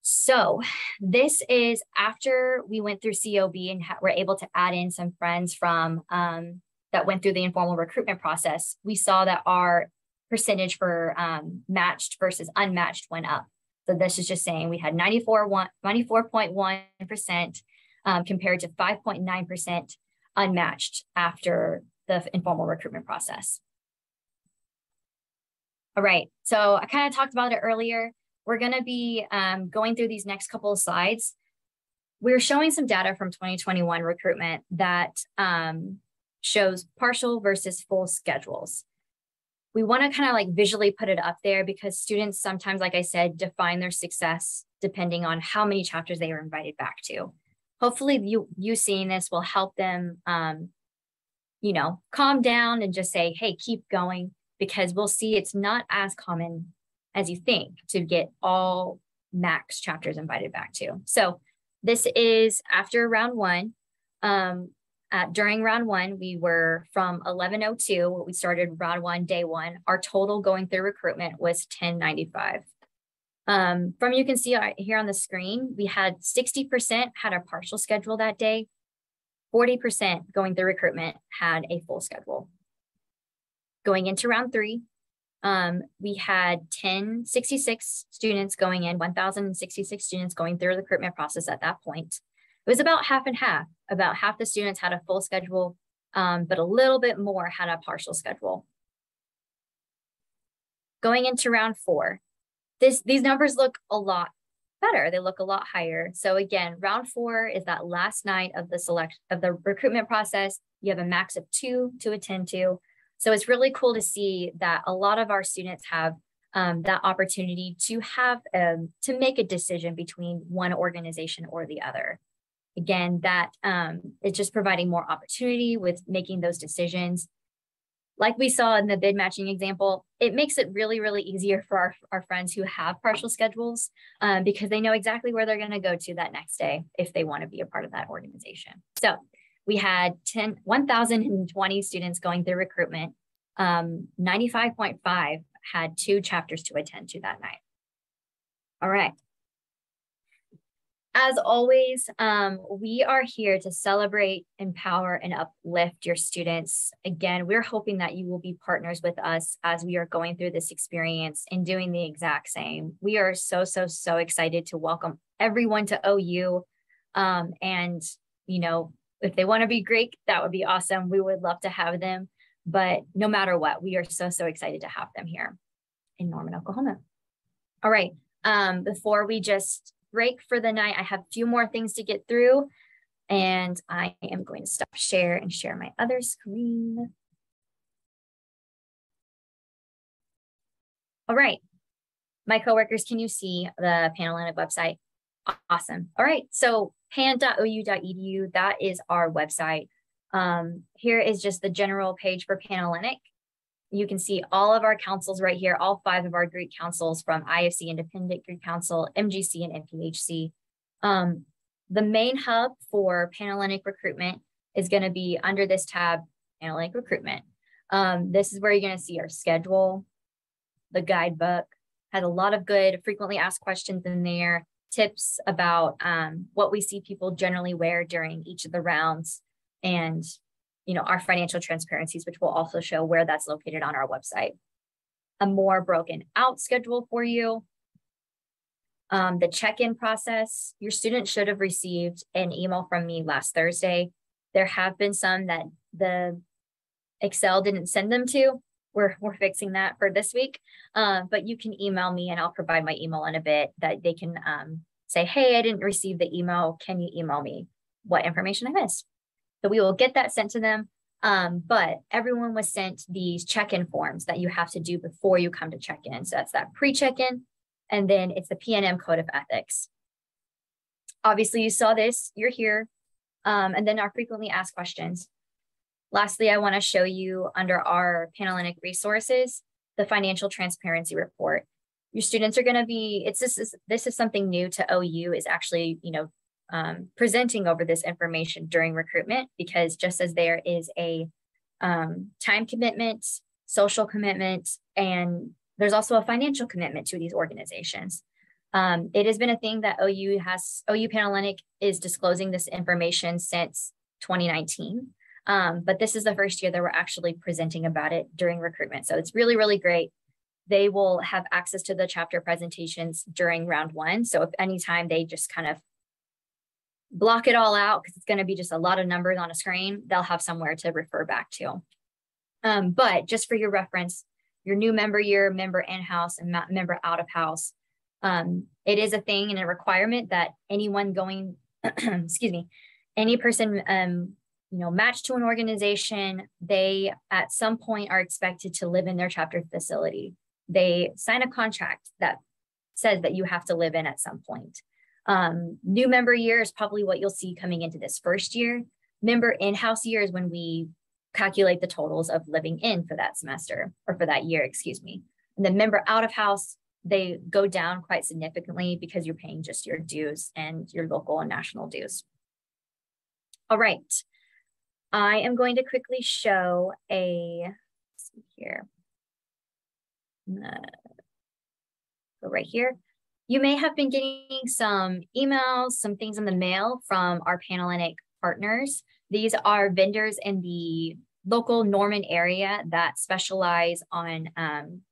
so this is after we went through COB and we're able to add in some friends from um, that went through the informal recruitment process, we saw that our percentage for um, matched versus unmatched went up. So this is just saying we had 94.1% um, compared to 5.9% unmatched after the informal recruitment process. All right, so I kind of talked about it earlier. We're gonna be um, going through these next couple of slides. We're showing some data from 2021 recruitment that um, shows partial versus full schedules we want to kind of like visually put it up there because students sometimes, like I said, define their success depending on how many chapters they are invited back to. Hopefully you, you seeing this will help them, um, you know, calm down and just say, hey, keep going because we'll see it's not as common as you think to get all max chapters invited back to. So this is after round one. Um, uh, during round one, we were from 1102, we started round one, day one. Our total going through recruitment was 1095. Um, from you can see here on the screen, we had 60% had a partial schedule that day. 40% going through recruitment had a full schedule. Going into round three, um, we had 1066 students going in, 1,066 students going through the recruitment process at that point. It was about half and half. About half the students had a full schedule, um, but a little bit more had a partial schedule. Going into round four, this, these numbers look a lot better. They look a lot higher. So again, round four is that last night of the select of the recruitment process. You have a max of two to attend to. So it's really cool to see that a lot of our students have um, that opportunity to have um, to make a decision between one organization or the other again, that um, it's just providing more opportunity with making those decisions. Like we saw in the bid matching example, it makes it really, really easier for our, our friends who have partial schedules um, because they know exactly where they're going to go to that next day if they want to be a part of that organization. So we had 10, 1,020 students going through recruitment. Um, 95.5 had two chapters to attend to that night. All right. As always, um, we are here to celebrate, empower, and uplift your students. Again, we're hoping that you will be partners with us as we are going through this experience and doing the exact same. We are so, so, so excited to welcome everyone to OU. Um, and, you know, if they want to be Greek, that would be awesome. We would love to have them. But no matter what, we are so, so excited to have them here in Norman, Oklahoma. All right. Um, before we just break for the night. I have a few more things to get through and I am going to stop share and share my other screen. All right, my coworkers, can you see the Panhellenic website? Awesome. All right, so pan.ou.edu, that is our website. Um, here is just the general page for Panhellenic. You can see all of our councils right here, all five of our Greek councils from IFC Independent Greek Council, MGC, and NPHC. Um, the main hub for Panhellenic recruitment is going to be under this tab, Panhellenic recruitment. Um, this is where you're going to see our schedule, the guidebook, has a lot of good frequently asked questions in there, tips about um, what we see people generally wear during each of the rounds, and you know, our financial transparencies, which will also show where that's located on our website. A more broken out schedule for you. Um, the check-in process, your student should have received an email from me last Thursday. There have been some that the Excel didn't send them to. We're, we're fixing that for this week. Uh, but you can email me and I'll provide my email in a bit that they can um, say, hey, I didn't receive the email. Can you email me what information I missed? So we will get that sent to them. Um, but everyone was sent these check-in forms that you have to do before you come to check-in. So that's that pre-check-in, and then it's the PNM Code of Ethics. obviously you saw this, you're here. Um, and then our frequently asked questions. Lastly, I want to show you under our Panhellenic resources, the financial transparency report. Your students are going to be, it's this is this is something new to OU is actually, you know, um, presenting over this information during recruitment because just as there is a um, time commitment, social commitment, and there's also a financial commitment to these organizations. Um, it has been a thing that OU has, OU Panhellenic is disclosing this information since 2019. Um, but this is the first year that we're actually presenting about it during recruitment. So it's really, really great. They will have access to the chapter presentations during round one. So if anytime they just kind of block it all out, because it's going to be just a lot of numbers on a screen, they'll have somewhere to refer back to. Um, but just for your reference, your new member year, member in-house, and member out of house, um, it is a thing and a requirement that anyone going, excuse me, any person um, you know, matched to an organization, they at some point are expected to live in their chapter facility. They sign a contract that says that you have to live in at some point. Um, new member year is probably what you'll see coming into this first year. Member in-house year is when we calculate the totals of living in for that semester or for that year, excuse me. And then member out of house, they go down quite significantly because you're paying just your dues and your local and national dues. All right. I am going to quickly show a, see here, uh, go right here. You may have been getting some emails, some things in the mail from our Panhellenic partners. These are vendors in the local Norman area that specialize on um,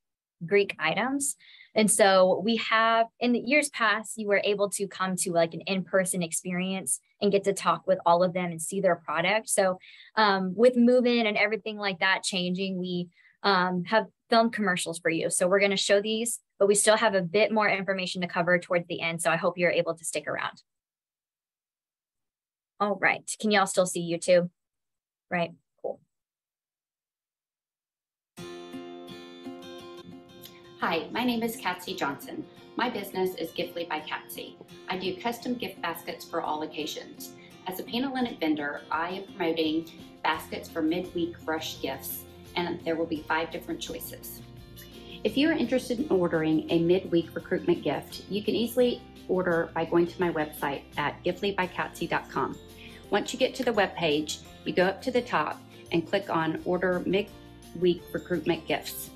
Greek items. And so we have in the years past, you were able to come to like an in-person experience and get to talk with all of them and see their product. So um, with moving and everything like that changing, we um, have filmed commercials for you. So we're going to show these, but we still have a bit more information to cover towards the end. So I hope you're able to stick around. All right. Can y'all still see YouTube? Right. Cool. Hi, my name is Katsy Johnson. My business is Giftly by Katsy. I do custom gift baskets for all occasions. As a Panhellenic vendor, I am promoting baskets for midweek rush gifts, and there will be five different choices. If you are interested in ordering a midweek recruitment gift, you can easily order by going to my website at giftlybykatsy.com. Once you get to the web page, you go up to the top and click on Order Midweek Recruitment Gifts.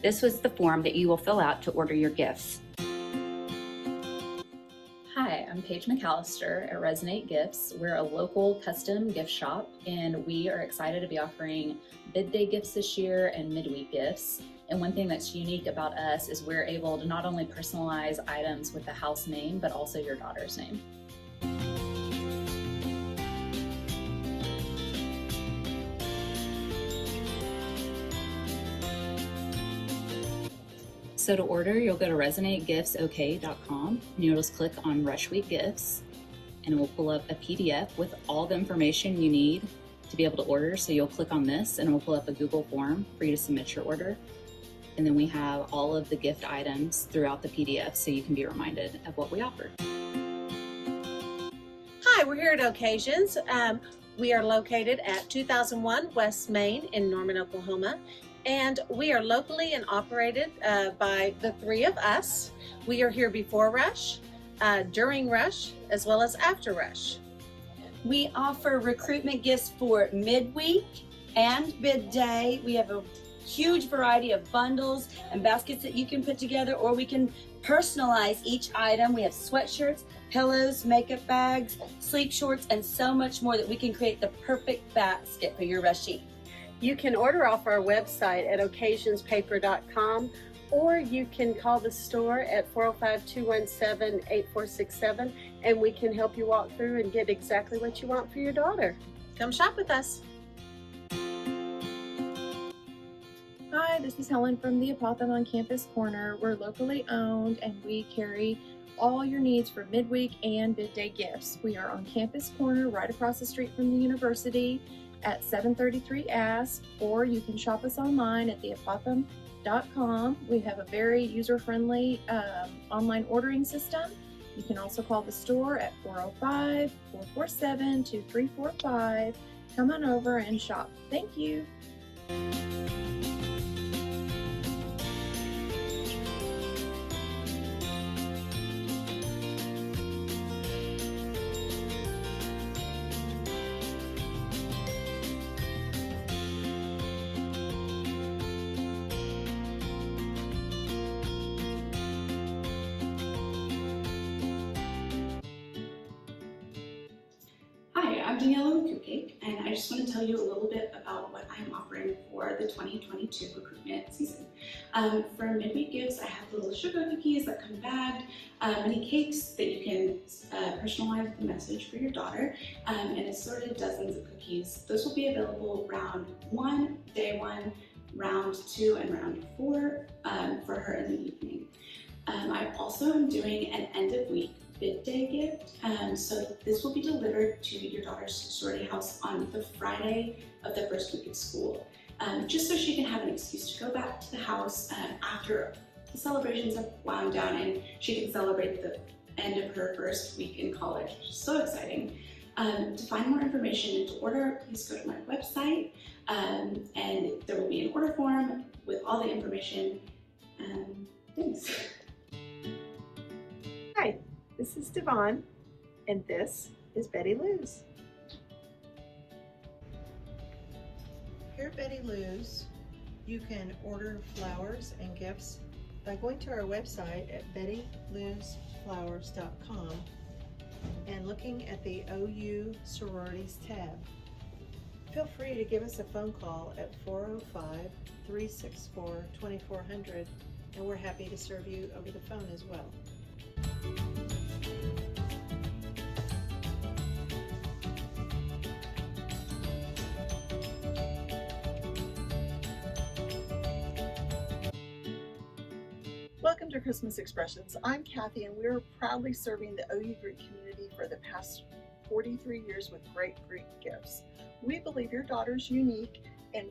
This was the form that you will fill out to order your gifts. Hi, I'm Paige McAllister at Resonate Gifts. We're a local custom gift shop, and we are excited to be offering bid day gifts this year and midweek gifts. And one thing that's unique about us is we're able to not only personalize items with the house name, but also your daughter's name. So to order, you'll go to resonategiftsok.com and you'll just click on Rush Week Gifts and it will pull up a PDF with all the information you need to be able to order. So you'll click on this and it will pull up a Google form for you to submit your order. And then we have all of the gift items throughout the PDF so you can be reminded of what we offer. Hi, we're here at Occasions. Um, we are located at 2001 West Main in Norman, Oklahoma, and we are locally and operated uh, by the three of us. We are here before Rush, uh, during Rush, as well as after Rush. We offer recruitment gifts for midweek and bid day. We have a huge variety of bundles and baskets that you can put together, or we can personalize each item. We have sweatshirts, pillows, makeup bags, sleep shorts, and so much more that we can create the perfect basket for your rushie. You can order off our website at occasionspaper.com or you can call the store at 405 217 8467 and we can help you walk through and get exactly what you want for your daughter. Come shop with us. Hi, this is Helen from the Apothem on Campus Corner. We're locally owned and we carry all your needs for midweek and midday gifts. We are on Campus Corner right across the street from the university at 733 Asp, or you can shop us online at theapothem.com. We have a very user friendly um, online ordering system, You can also call the store at 405 447 2345. Come on over and shop. Thank you. Come uh, mini cakes that you can uh, personalize the message for your daughter, um, and assorted dozens of cookies. Those will be available round one, day one, round two, and round four um, for her in the evening. Um, I also am doing an end of week bid day gift. Um, so this will be delivered to your daughter's sorority house on the Friday of the first week of school. Um, just so she can have an excuse to go back to the house um, after celebrations have wound down and she can celebrate the end of her first week in college, which is so exciting. Um, to find more information and to order, please go to my website um, and there will be an order form with all the information. Um, thanks. Hi, this is Devon, and this is Betty Lou's. Here at Betty Lou's, you can order flowers and gifts by going to our website at bettylousflowers.com and looking at the OU Sororities tab. Feel free to give us a phone call at 405-364-2400 and we're happy to serve you over the phone as well. Welcome to Christmas Expressions. I'm Kathy, and we're proudly serving the OU Greek community for the past 43 years with great Greek gifts. We believe your daughter's unique and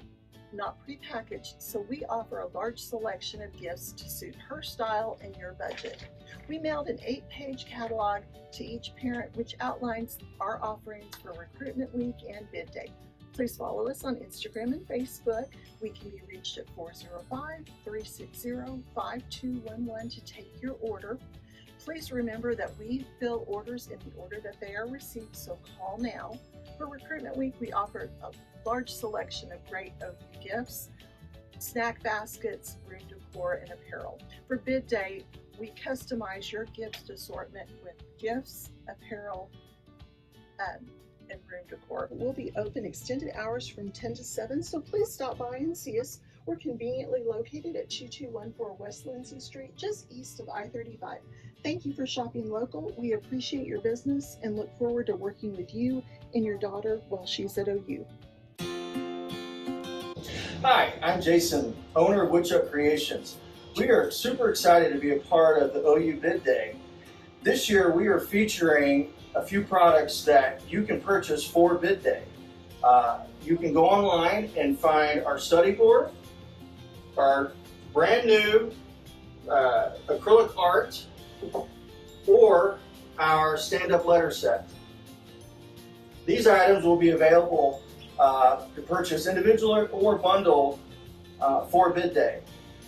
not prepackaged, so we offer a large selection of gifts to suit her style and your budget. We mailed an eight page catalog to each parent, which outlines our offerings for recruitment week and bid day. Please follow us on Instagram and Facebook. We can be reached at 405 360 5211 to take your order. Please remember that we fill orders in the order that they are received, so call now. For Recruitment Week, we offer a large selection of great OU gifts, snack baskets, room decor, and apparel. For Bid Day, we customize your gift assortment with gifts, apparel, um, and room decor. We'll be open extended hours from 10 to 7, so please stop by and see us. We're conveniently located at 2214 West Lindsay Street, just east of I 35. Thank you for shopping local. We appreciate your business and look forward to working with you and your daughter while she's at OU. Hi, I'm Jason, owner of Woodchuck Creations. We are super excited to be a part of the OU Bid Day. This year we are featuring a few products that you can purchase for Bid Day. Uh, you can go online and find our study board, our brand new uh, acrylic art, or our stand-up letter set. These items will be available uh, to purchase individually or bundle uh, for bid day.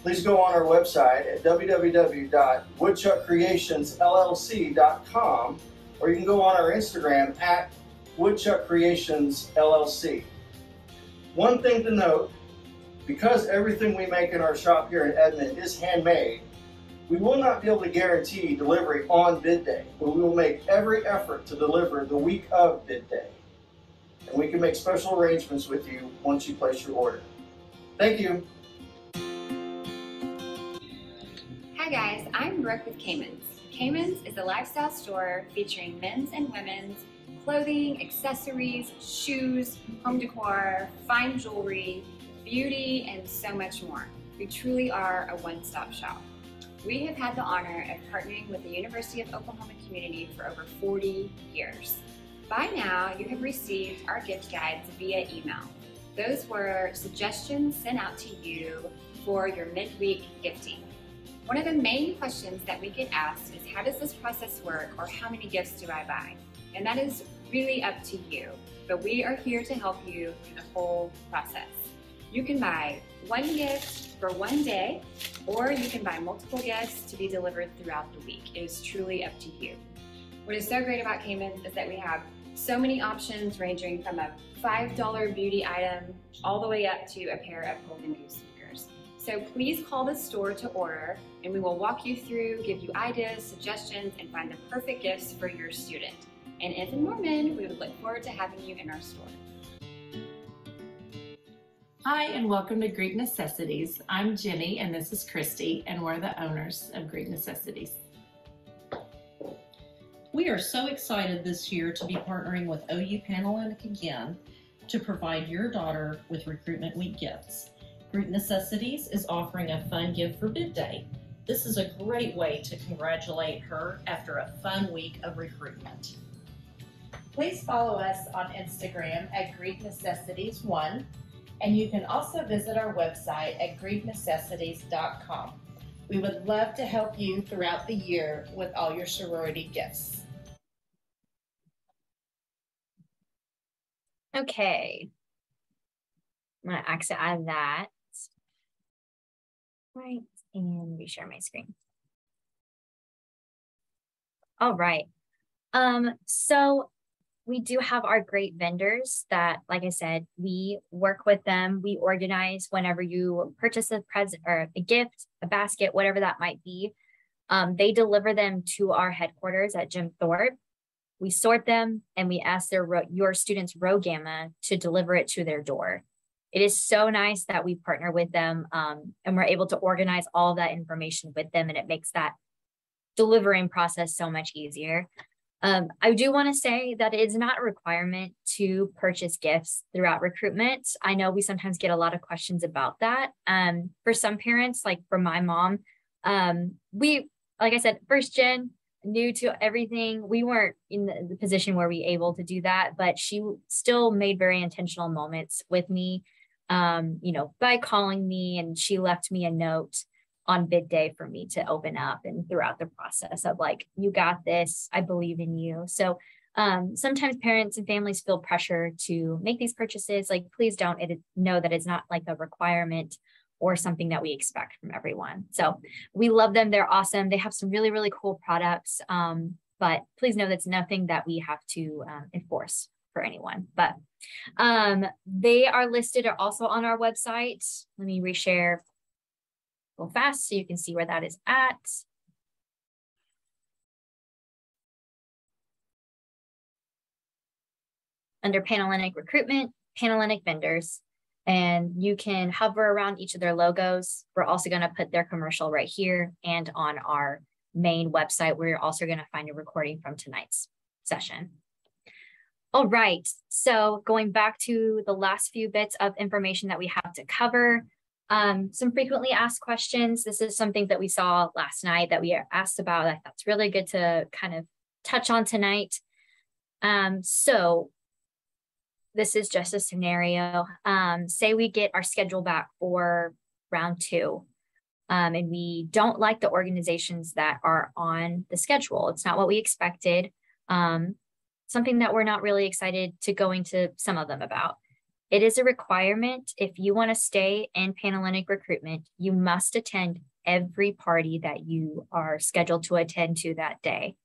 Please go on our website at www.woodchuckcreationsllc.com or you can go on our Instagram at Woodchuck Creations LLC. One thing to note, because everything we make in our shop here in Edmond is handmade, we will not be able to guarantee delivery on bid day, but we will make every effort to deliver the week of bid day. And we can make special arrangements with you once you place your order. Thank you. Hi guys, I'm Brooke with Caymans. Caymans is a lifestyle store featuring men's and women's clothing, accessories, shoes, home decor, fine jewelry, beauty, and so much more. We truly are a one-stop shop. We have had the honor of partnering with the University of Oklahoma community for over 40 years. By now, you have received our gift guides via email. Those were suggestions sent out to you for your midweek gifting. One of the main questions that we get asked is how does this process work or how many gifts do I buy? And that is really up to you, but we are here to help you through the whole process. You can buy one gift for one day, or you can buy multiple gifts to be delivered throughout the week. It is truly up to you. What is so great about Cayman is that we have so many options ranging from a $5 beauty item all the way up to a pair of Golden Goose. So please call the store to order and we will walk you through, give you ideas, suggestions, and find the perfect gifts for your student. And if in Norman, we would look forward to having you in our store. Hi, and welcome to Greek Necessities. I'm Jenny, and this is Christy, and we're the owners of Greek Necessities. We are so excited this year to be partnering with OU Panhellenic again to provide your daughter with Recruitment Week gifts. Greek Necessities is offering a fun gift for bid day. This is a great way to congratulate her after a fun week of recruitment. Please follow us on Instagram at Greek Necessities One, and you can also visit our website at GreekNecessities.com. We would love to help you throughout the year with all your sorority gifts. Okay. I'm gonna exit out of that. Right, and reshare my screen. All right. Um, so we do have our great vendors that, like I said, we work with them. We organize whenever you purchase a present or a gift, a basket, whatever that might be. Um, they deliver them to our headquarters at Jim Thorpe. We sort them and we ask their your students Rho Gamma to deliver it to their door. It is so nice that we partner with them um, and we're able to organize all that information with them, and it makes that delivering process so much easier. Um, I do want to say that it is not a requirement to purchase gifts throughout recruitment. I know we sometimes get a lot of questions about that. Um, for some parents, like for my mom, um, we, like I said, first gen, new to everything. We weren't in the, the position where we able to do that, but she still made very intentional moments with me, um, you know, by calling me and she left me a note on bid day for me to open up and throughout the process of like, you got this, I believe in you. So um, sometimes parents and families feel pressure to make these purchases. Like, please don't it, know that it's not like a requirement or something that we expect from everyone. So we love them. They're awesome. They have some really, really cool products. Um, but please know that's nothing that we have to um, enforce for anyone. But um, they are listed are also on our website. Let me reshare go fast so you can see where that is at. Under Panhellenic Recruitment, Panhellenic Vendors, and you can hover around each of their logos. We're also going to put their commercial right here and on our main website where you're also going to find a recording from tonight's session. All right, so going back to the last few bits of information that we have to cover, um, some frequently asked questions. This is something that we saw last night that we asked about. I thought it's really good to kind of touch on tonight. Um, so this is just a scenario. Um, say we get our schedule back for round two. Um, and we don't like the organizations that are on the schedule. It's not what we expected. Um, something that we're not really excited to go into some of them about. It is a requirement if you want to stay in Panhellenic recruitment, you must attend every party that you are scheduled to attend to that day.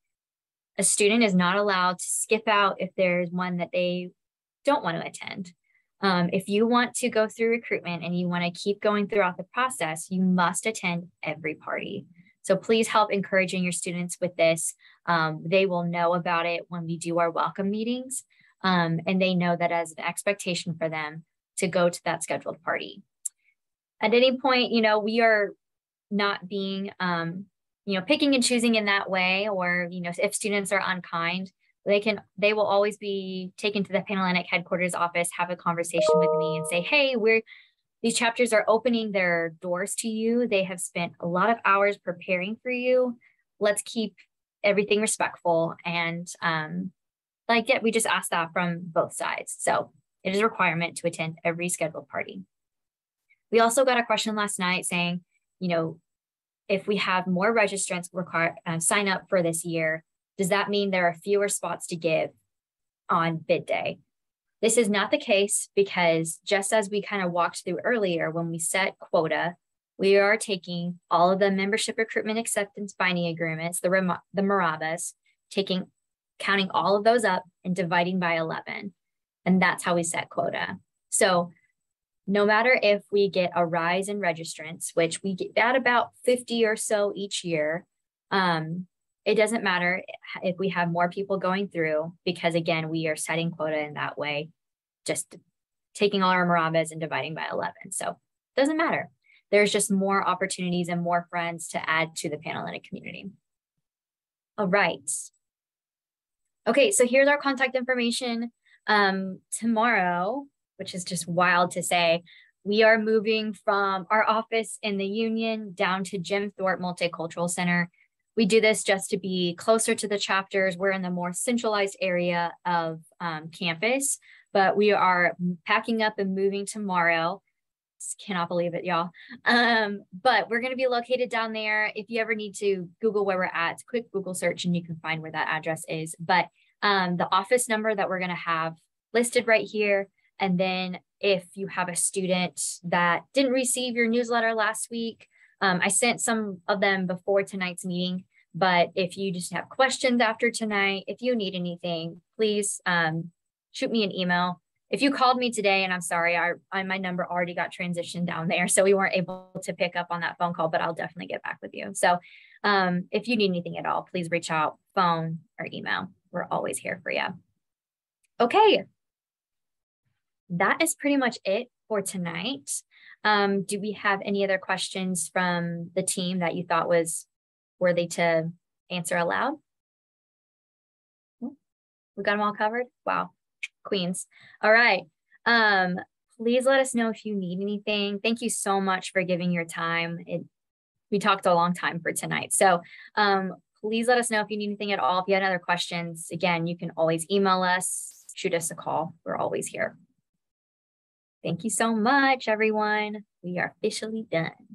A student is not allowed to skip out if there's one that they don't want to attend. Um, if you want to go through recruitment and you want to keep going throughout the process, you must attend every party. So please help encouraging your students with this. Um, they will know about it when we do our welcome meetings um, and they know that as an expectation for them to go to that scheduled party. At any point, you know, we are not being, um, you know, picking and choosing in that way, or you know, if students are unkind, they can, they will always be taken to the Panhellenic headquarters office, have a conversation with me, and say, hey, we're these chapters are opening their doors to you. They have spent a lot of hours preparing for you. Let's keep everything respectful and um, like yeah, we just ask that from both sides. So it is a requirement to attend every scheduled party. We also got a question last night saying, you know, if we have more registrants require uh, sign up for this year, does that mean there are fewer spots to give on bid day? This is not the case because just as we kind of walked through earlier, when we set quota, we are taking all of the membership recruitment acceptance binding agreements, the, the MRABAs, taking, counting all of those up and dividing by 11. And that's how we set quota. So no matter if we get a rise in registrants, which we get at about 50 or so each year, um, it doesn't matter if we have more people going through because again, we are setting quota in that way, just taking all our MRABAs and dividing by 11. So it doesn't matter. There's just more opportunities and more friends to add to the Panhellenic community. All right. Okay, so here's our contact information. Um, tomorrow, which is just wild to say, we are moving from our office in the Union down to Jim Thorpe Multicultural Center. We do this just to be closer to the chapters. We're in the more centralized area of um, campus, but we are packing up and moving tomorrow. Just cannot believe it, y'all. Um, but we're going to be located down there. If you ever need to Google where we're at, quick Google search and you can find where that address is. But um, the office number that we're going to have listed right here. And then if you have a student that didn't receive your newsletter last week, um, I sent some of them before tonight's meeting. But if you just have questions after tonight, if you need anything, please um, shoot me an email. If you called me today, and I'm sorry, our, I, my number already got transitioned down there, so we weren't able to pick up on that phone call, but I'll definitely get back with you. So um, if you need anything at all, please reach out, phone or email. We're always here for you. Okay. That is pretty much it for tonight. Um, do we have any other questions from the team that you thought was worthy to answer aloud? We got them all covered? Wow, queens. All right. Um, please let us know if you need anything. Thank you so much for giving your time. It, we talked a long time for tonight. So um, please let us know if you need anything at all. If you had other questions, again, you can always email us, shoot us a call. We're always here. Thank you so much, everyone. We are officially done.